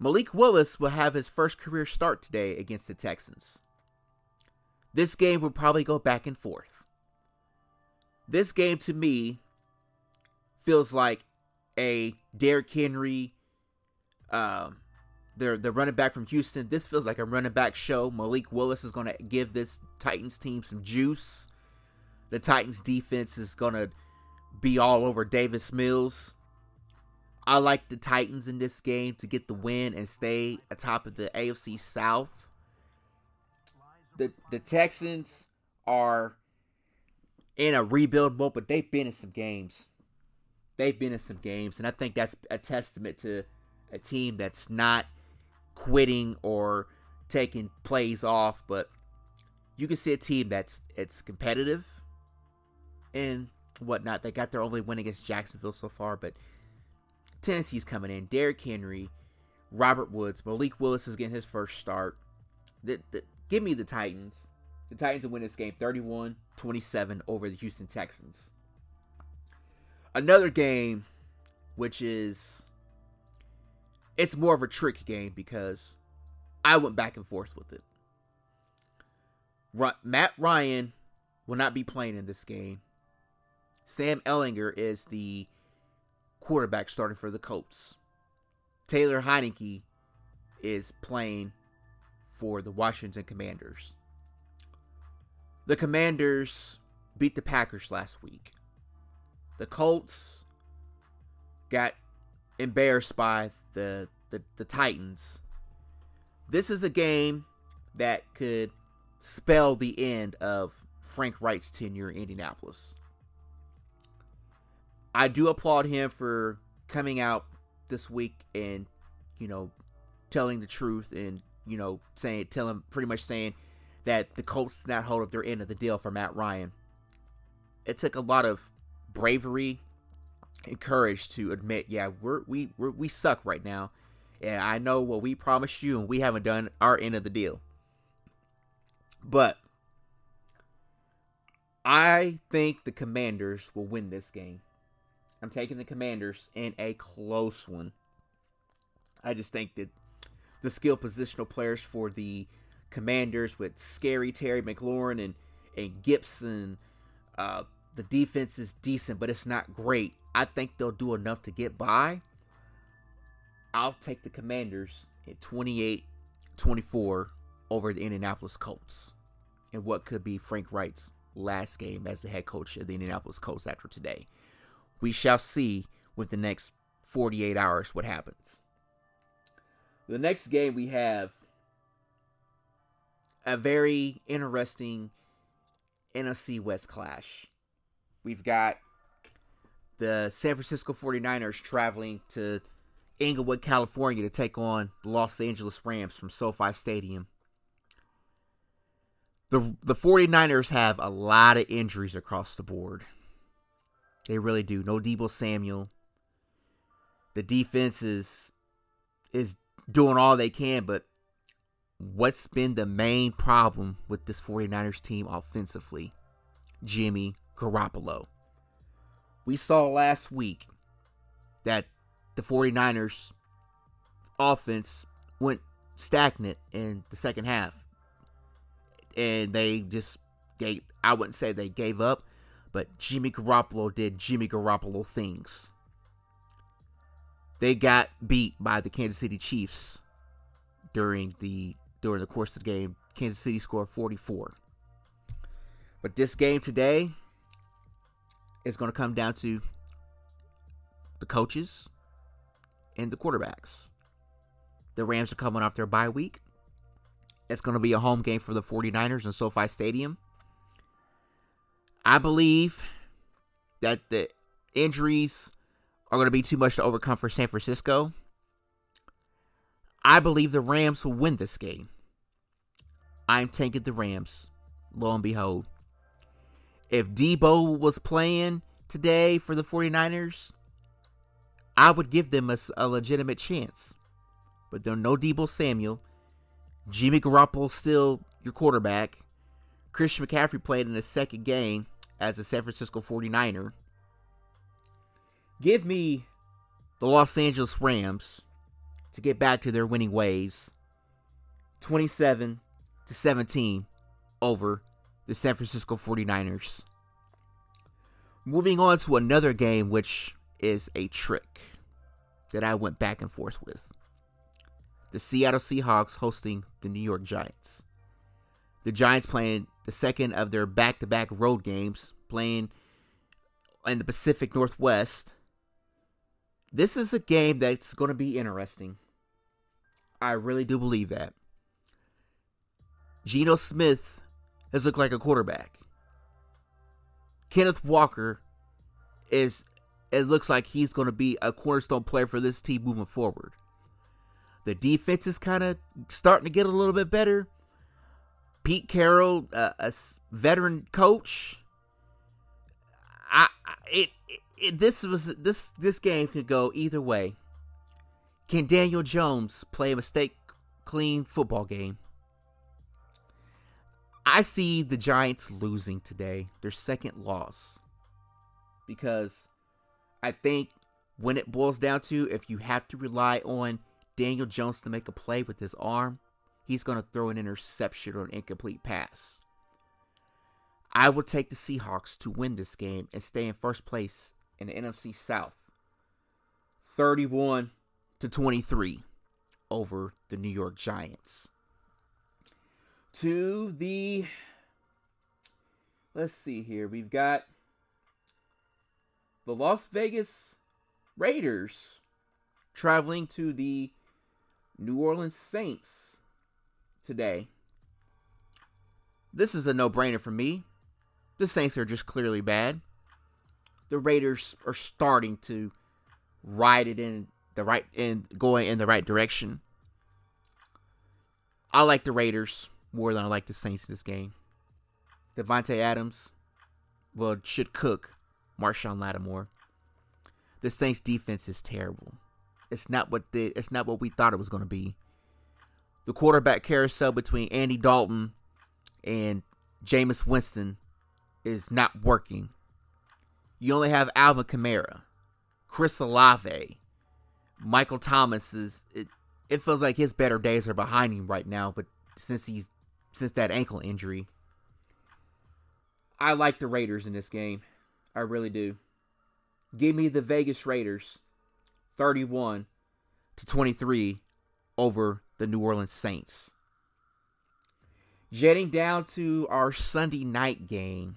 Malik Willis will have his first career start today against the Texans. This game will probably go back and forth. This game to me feels like a Derrick Henry, uh, the the running back from Houston. This feels like a running back show. Malik Willis is going to give this Titans team some juice. The Titans defense is going to be all over Davis Mills. I like the Titans in this game to get the win and stay atop of the AFC South. The the Texans are in a rebuild mode, but they've been in some games. They've been in some games, and I think that's a testament to a team that's not quitting or taking plays off, but you can see a team that's it's competitive and whatnot. They got their only win against Jacksonville so far, but Tennessee's coming in. Derrick Henry, Robert Woods, Malik Willis is getting his first start. The, the, give me the Titans. The Titans will win this game 31 27 over the Houston Texans. Another game, which is. It's more of a trick game because I went back and forth with it. Matt Ryan will not be playing in this game. Sam Ehlinger is the quarterback starting for the Colts. Taylor Heinicke is playing for the Washington Commanders. The Commanders beat the Packers last week. The Colts got embarrassed by the, the, the Titans. This is a game that could spell the end of Frank Reich's tenure in Indianapolis. I do applaud him for coming out this week and you know telling the truth and you know saying telling pretty much saying that the Colts did not hold up their end of the deal for Matt Ryan. It took a lot of bravery and courage to admit, yeah, we're we we're, we suck right now, and I know what we promised you, and we haven't done our end of the deal. But I think the Commanders will win this game. I'm taking the Commanders in a close one. I just think that the skill positional players for the Commanders with scary Terry McLaurin and and Gibson, uh, the defense is decent, but it's not great. I think they'll do enough to get by. I'll take the Commanders at 28 24 over the Indianapolis Colts. and what could be Frank Reich's last game as the head coach of the Indianapolis Colts after today. We shall see with the next 48 hours what happens. The next game we have a very interesting NFC West clash. We've got the San Francisco 49ers traveling to Inglewood, California to take on the Los Angeles Rams from SoFi Stadium. The the 49ers have a lot of injuries across the board. They really do. No Deebo Samuel. The defense is is doing all they can, but what's been the main problem with this 49ers team offensively? Jimmy Garoppolo. We saw last week that the 49ers offense went stagnant in the second half. And they just gave I wouldn't say they gave up, but Jimmy Garoppolo did Jimmy Garoppolo things. They got beat by the Kansas City Chiefs during the during the course of the game. Kansas City scored 44. But this game today is going to come down to the coaches and the quarterbacks. The Rams are coming off their bye week. It's going to be a home game for the 49ers in SoFi Stadium. I believe that the injuries are going to be too much to overcome for San Francisco. I believe the Rams will win this game. I'm taking the Rams. Lo and behold. If Deebo was playing today for the 49ers, I would give them a, a legitimate chance. But there's no Deebo Samuel. Jimmy Garoppolo still your quarterback. Christian McCaffrey played in the second game as a San Francisco 49er. Give me the Los Angeles Rams to get back to their winning ways. 27 to 17 over the San Francisco 49ers. Moving on to another game which is a trick that I went back and forth with. The Seattle Seahawks hosting the New York Giants. The Giants playing the second of their back to back road games, playing in the Pacific Northwest. This is a game that's going to be interesting. I really do believe that. Geno Smith has looked like a quarterback. Kenneth Walker is it looks like he's going to be a cornerstone player for this team moving forward. The defense is kind of starting to get a little bit better. Pete Carroll, uh, a veteran coach. I it, it this was this this game could go either way. Can Daniel Jones play a mistake clean football game? I see the Giants losing today, their second loss. Because I think when it boils down to if you have to rely on Daniel Jones to make a play with his arm, he's going to throw an interception or an incomplete pass. I will take the Seahawks to win this game and stay in first place in the NFC South. 31 to 23 over the New York Giants. To the let's see here. We've got the Las Vegas Raiders traveling to the New Orleans Saints today. This is a no brainer for me. The Saints are just clearly bad. The Raiders are starting to ride it in the right in going in the right direction. I like the Raiders more than I like the Saints in this game. Davante Adams, well, should cook Marshon Lattimore. The Saints defense is terrible. It's not what the it's not what we thought it was going to be. The quarterback carousel between Andy Dalton and Jameis Winston is not working. You only have Alvin Kamara, Chris Olave, Michael Thomas is it, it feels like his better days are behind him right now, but since he's since that ankle injury, I like the Raiders in this game. I really do. Give me the Vegas Raiders 31 to 23 over the New Orleans Saints. Jetting down to our Sunday night game.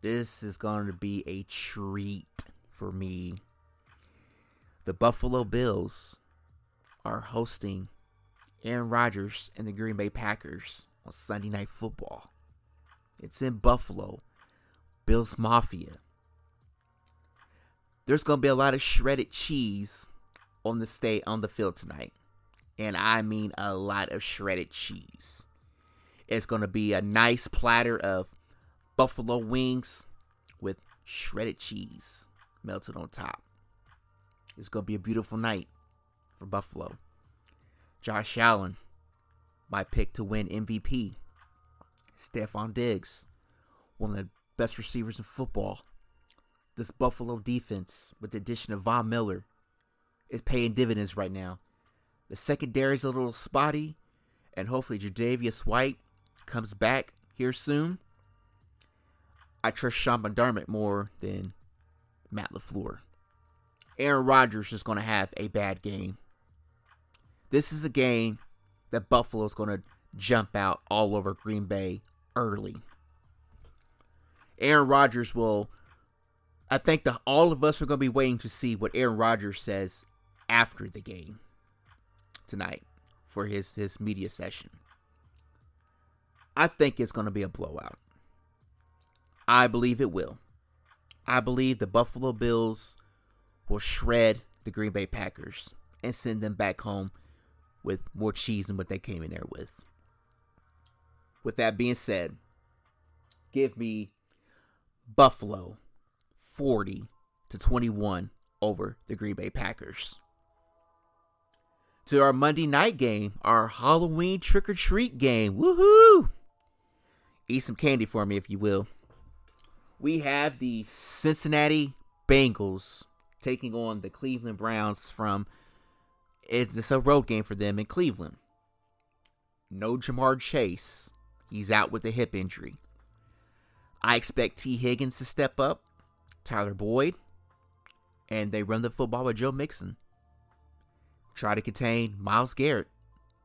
This is going to be a treat for me. The Buffalo Bills are hosting Aaron Rodgers and the Green Bay Packers on Sunday Night Football. It's in Buffalo. Bills Mafia. There's to be a lot of shredded cheese on the stay on the field tonight. And I mean a lot of shredded cheese. It's to be a nice platter of buffalo wings with shredded cheese melted on top. It's to be a beautiful night for Buffalo. Josh Allen, my pick to win MVP. Stefon Diggs, one of the best receivers in football. This Buffalo defense, with the addition of Von Miller, is paying dividends right now. The secondary is a little spotty, and hopefully Tre'Davious White comes back here soon. I trust Sean McDermott more than Matt LaFleur. Aaron Rodgers is going to have a bad game. This is a game that Buffalo is going to jump out all over Green Bay early. Aaron Rodgers will. I think that all of us are going to be waiting to see what Aaron Rodgers says after the game tonight for his his media session. I think it's going to be a blowout. I believe it will. I believe the Buffalo Bills will shred the Green Bay Packers and send them back home with more cheese than what they came in there with. With that being said, give me Buffalo 40 to 21 over the Green Bay Packers. To our Monday night game, our Halloween trick or treat game. Woohoo! Eat some candy for me, if you will. We have the Cincinnati Bengals taking on the Cleveland Browns from. It's a road game for them in Cleveland. No Ja'Marr Chase. He's out with a hip injury. I expect Tee Higgins to step up, Tyler Boyd, and they run the football with Joe Mixon. Try to contain Myles Garrett.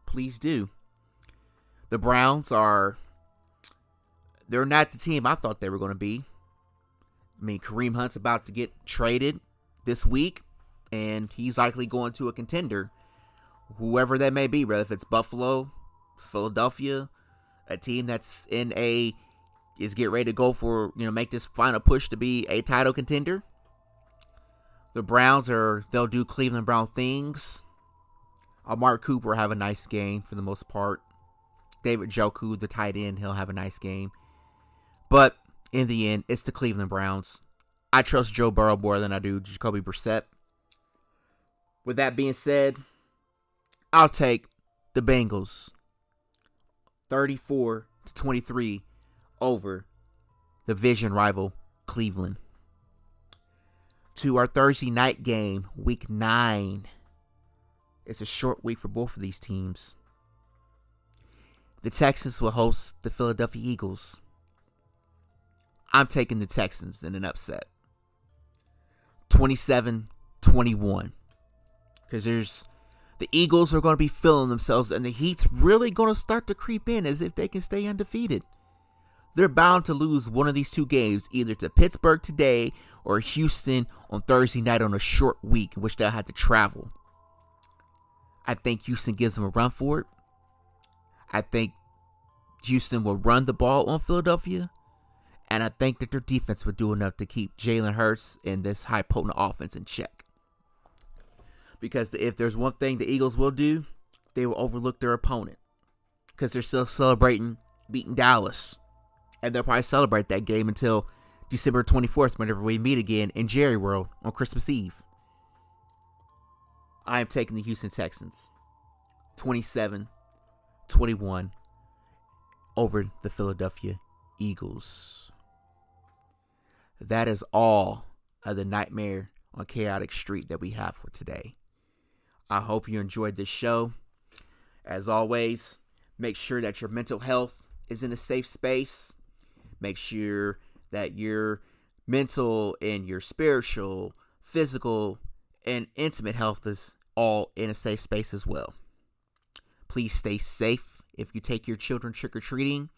Please do. The Browns are. They're not the team I thought they were going to be. I mean, Kareem Hunt's about to get traded this week, and he's likely going to a contender, whoever that may be, whether if it's Buffalo, Philadelphia, a team that's in a is get ready to go for you know make this final push to be a title contender. The Browns are they'll do Cleveland Brown things. Mark Cooper have a nice game for the most part. David Njoku, the tight end, he'll have a nice game. But in the end, it's the Cleveland Browns. I trust Joe Burrow more than I do Jacoby Brissett. With that being said, I'll take the Bengals 34 to 23 over the vision rival Cleveland. To our Thursday night game, week 9. It's a short week for both of these teams. The Texans will host the Philadelphia Eagles. I'm taking the Texans in an upset. 27 21. Because there's the Eagles are going to be feeling themselves, and the Heat's really going to start to creep in as if they can stay undefeated. They're bound to lose one of these two games, either to Pittsburgh today or Houston on Thursday night on a short week in which they'll have to travel. I think Houston gives them a run for it. I think Houston will run the ball on Philadelphia. And I think that their defense would do enough to keep Jalen Hurts and this high potent offense in check. Because if there's one thing the Eagles will do, they will overlook their opponent. Because they're still celebrating beating Dallas. And they'll probably celebrate that game until December 24th, whenever we meet again in Jerry World on Christmas Eve. I am taking the Houston Texans 27 21 over the Philadelphia Eagles. That is all of the Nightmare on Khaotik Street that we have for today. I hope you enjoyed this show. As always, make sure that your mental health is in a safe space. Make sure that your mental and your spiritual, physical, and intimate health is all in a safe space as well. Please stay safe if you take your children trick or treating.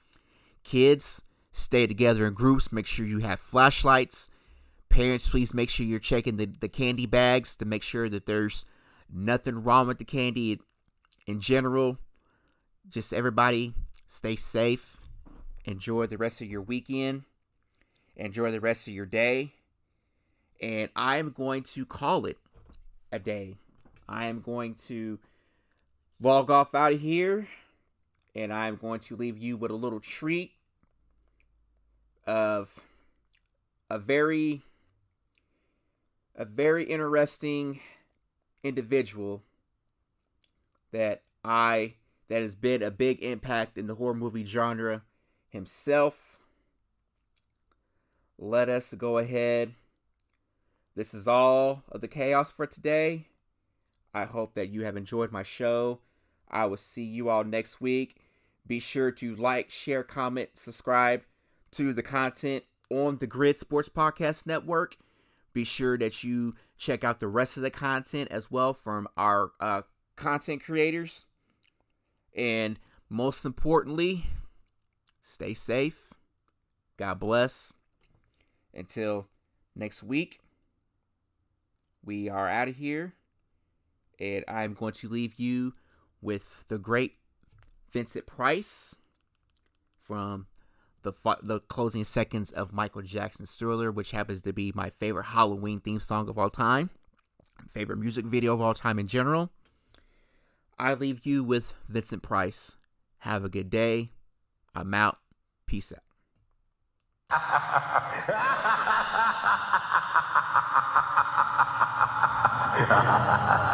Kids, stay together in groups. Make sure you have flashlights. Parents, please make sure you're checking the, the candy bags to make sure that there's nothing wrong with the candy in general. Just everybody, stay safe. Enjoy the rest of your weekend. Enjoy the rest of your day. And I'm going to call it a day. I am going to log off out of here. And I'm going to leave you with a little treat of a very a very interesting individual that I that has been a big impact in the horror movie genre himself. Let us go ahead. This is all of the chaos for today. I hope that you have enjoyed my show. I will see you all next week. Be sure to like, share, comment, subscribe to the content on the GRYD Sports Podcast Network. Be sure that you check out the rest of the content as well from our uh, content creators. And most importantly, stay safe. God bless. Until next week, we are out of here. And I'm going to leave you with the great Vincent Price from the the closing seconds of Michael Jackson's Thriller, which happens to be my favorite Halloween theme song of all time, favorite music video of all time in general. I leave you with Vincent Price. Have a good day. I'm out. Peace out.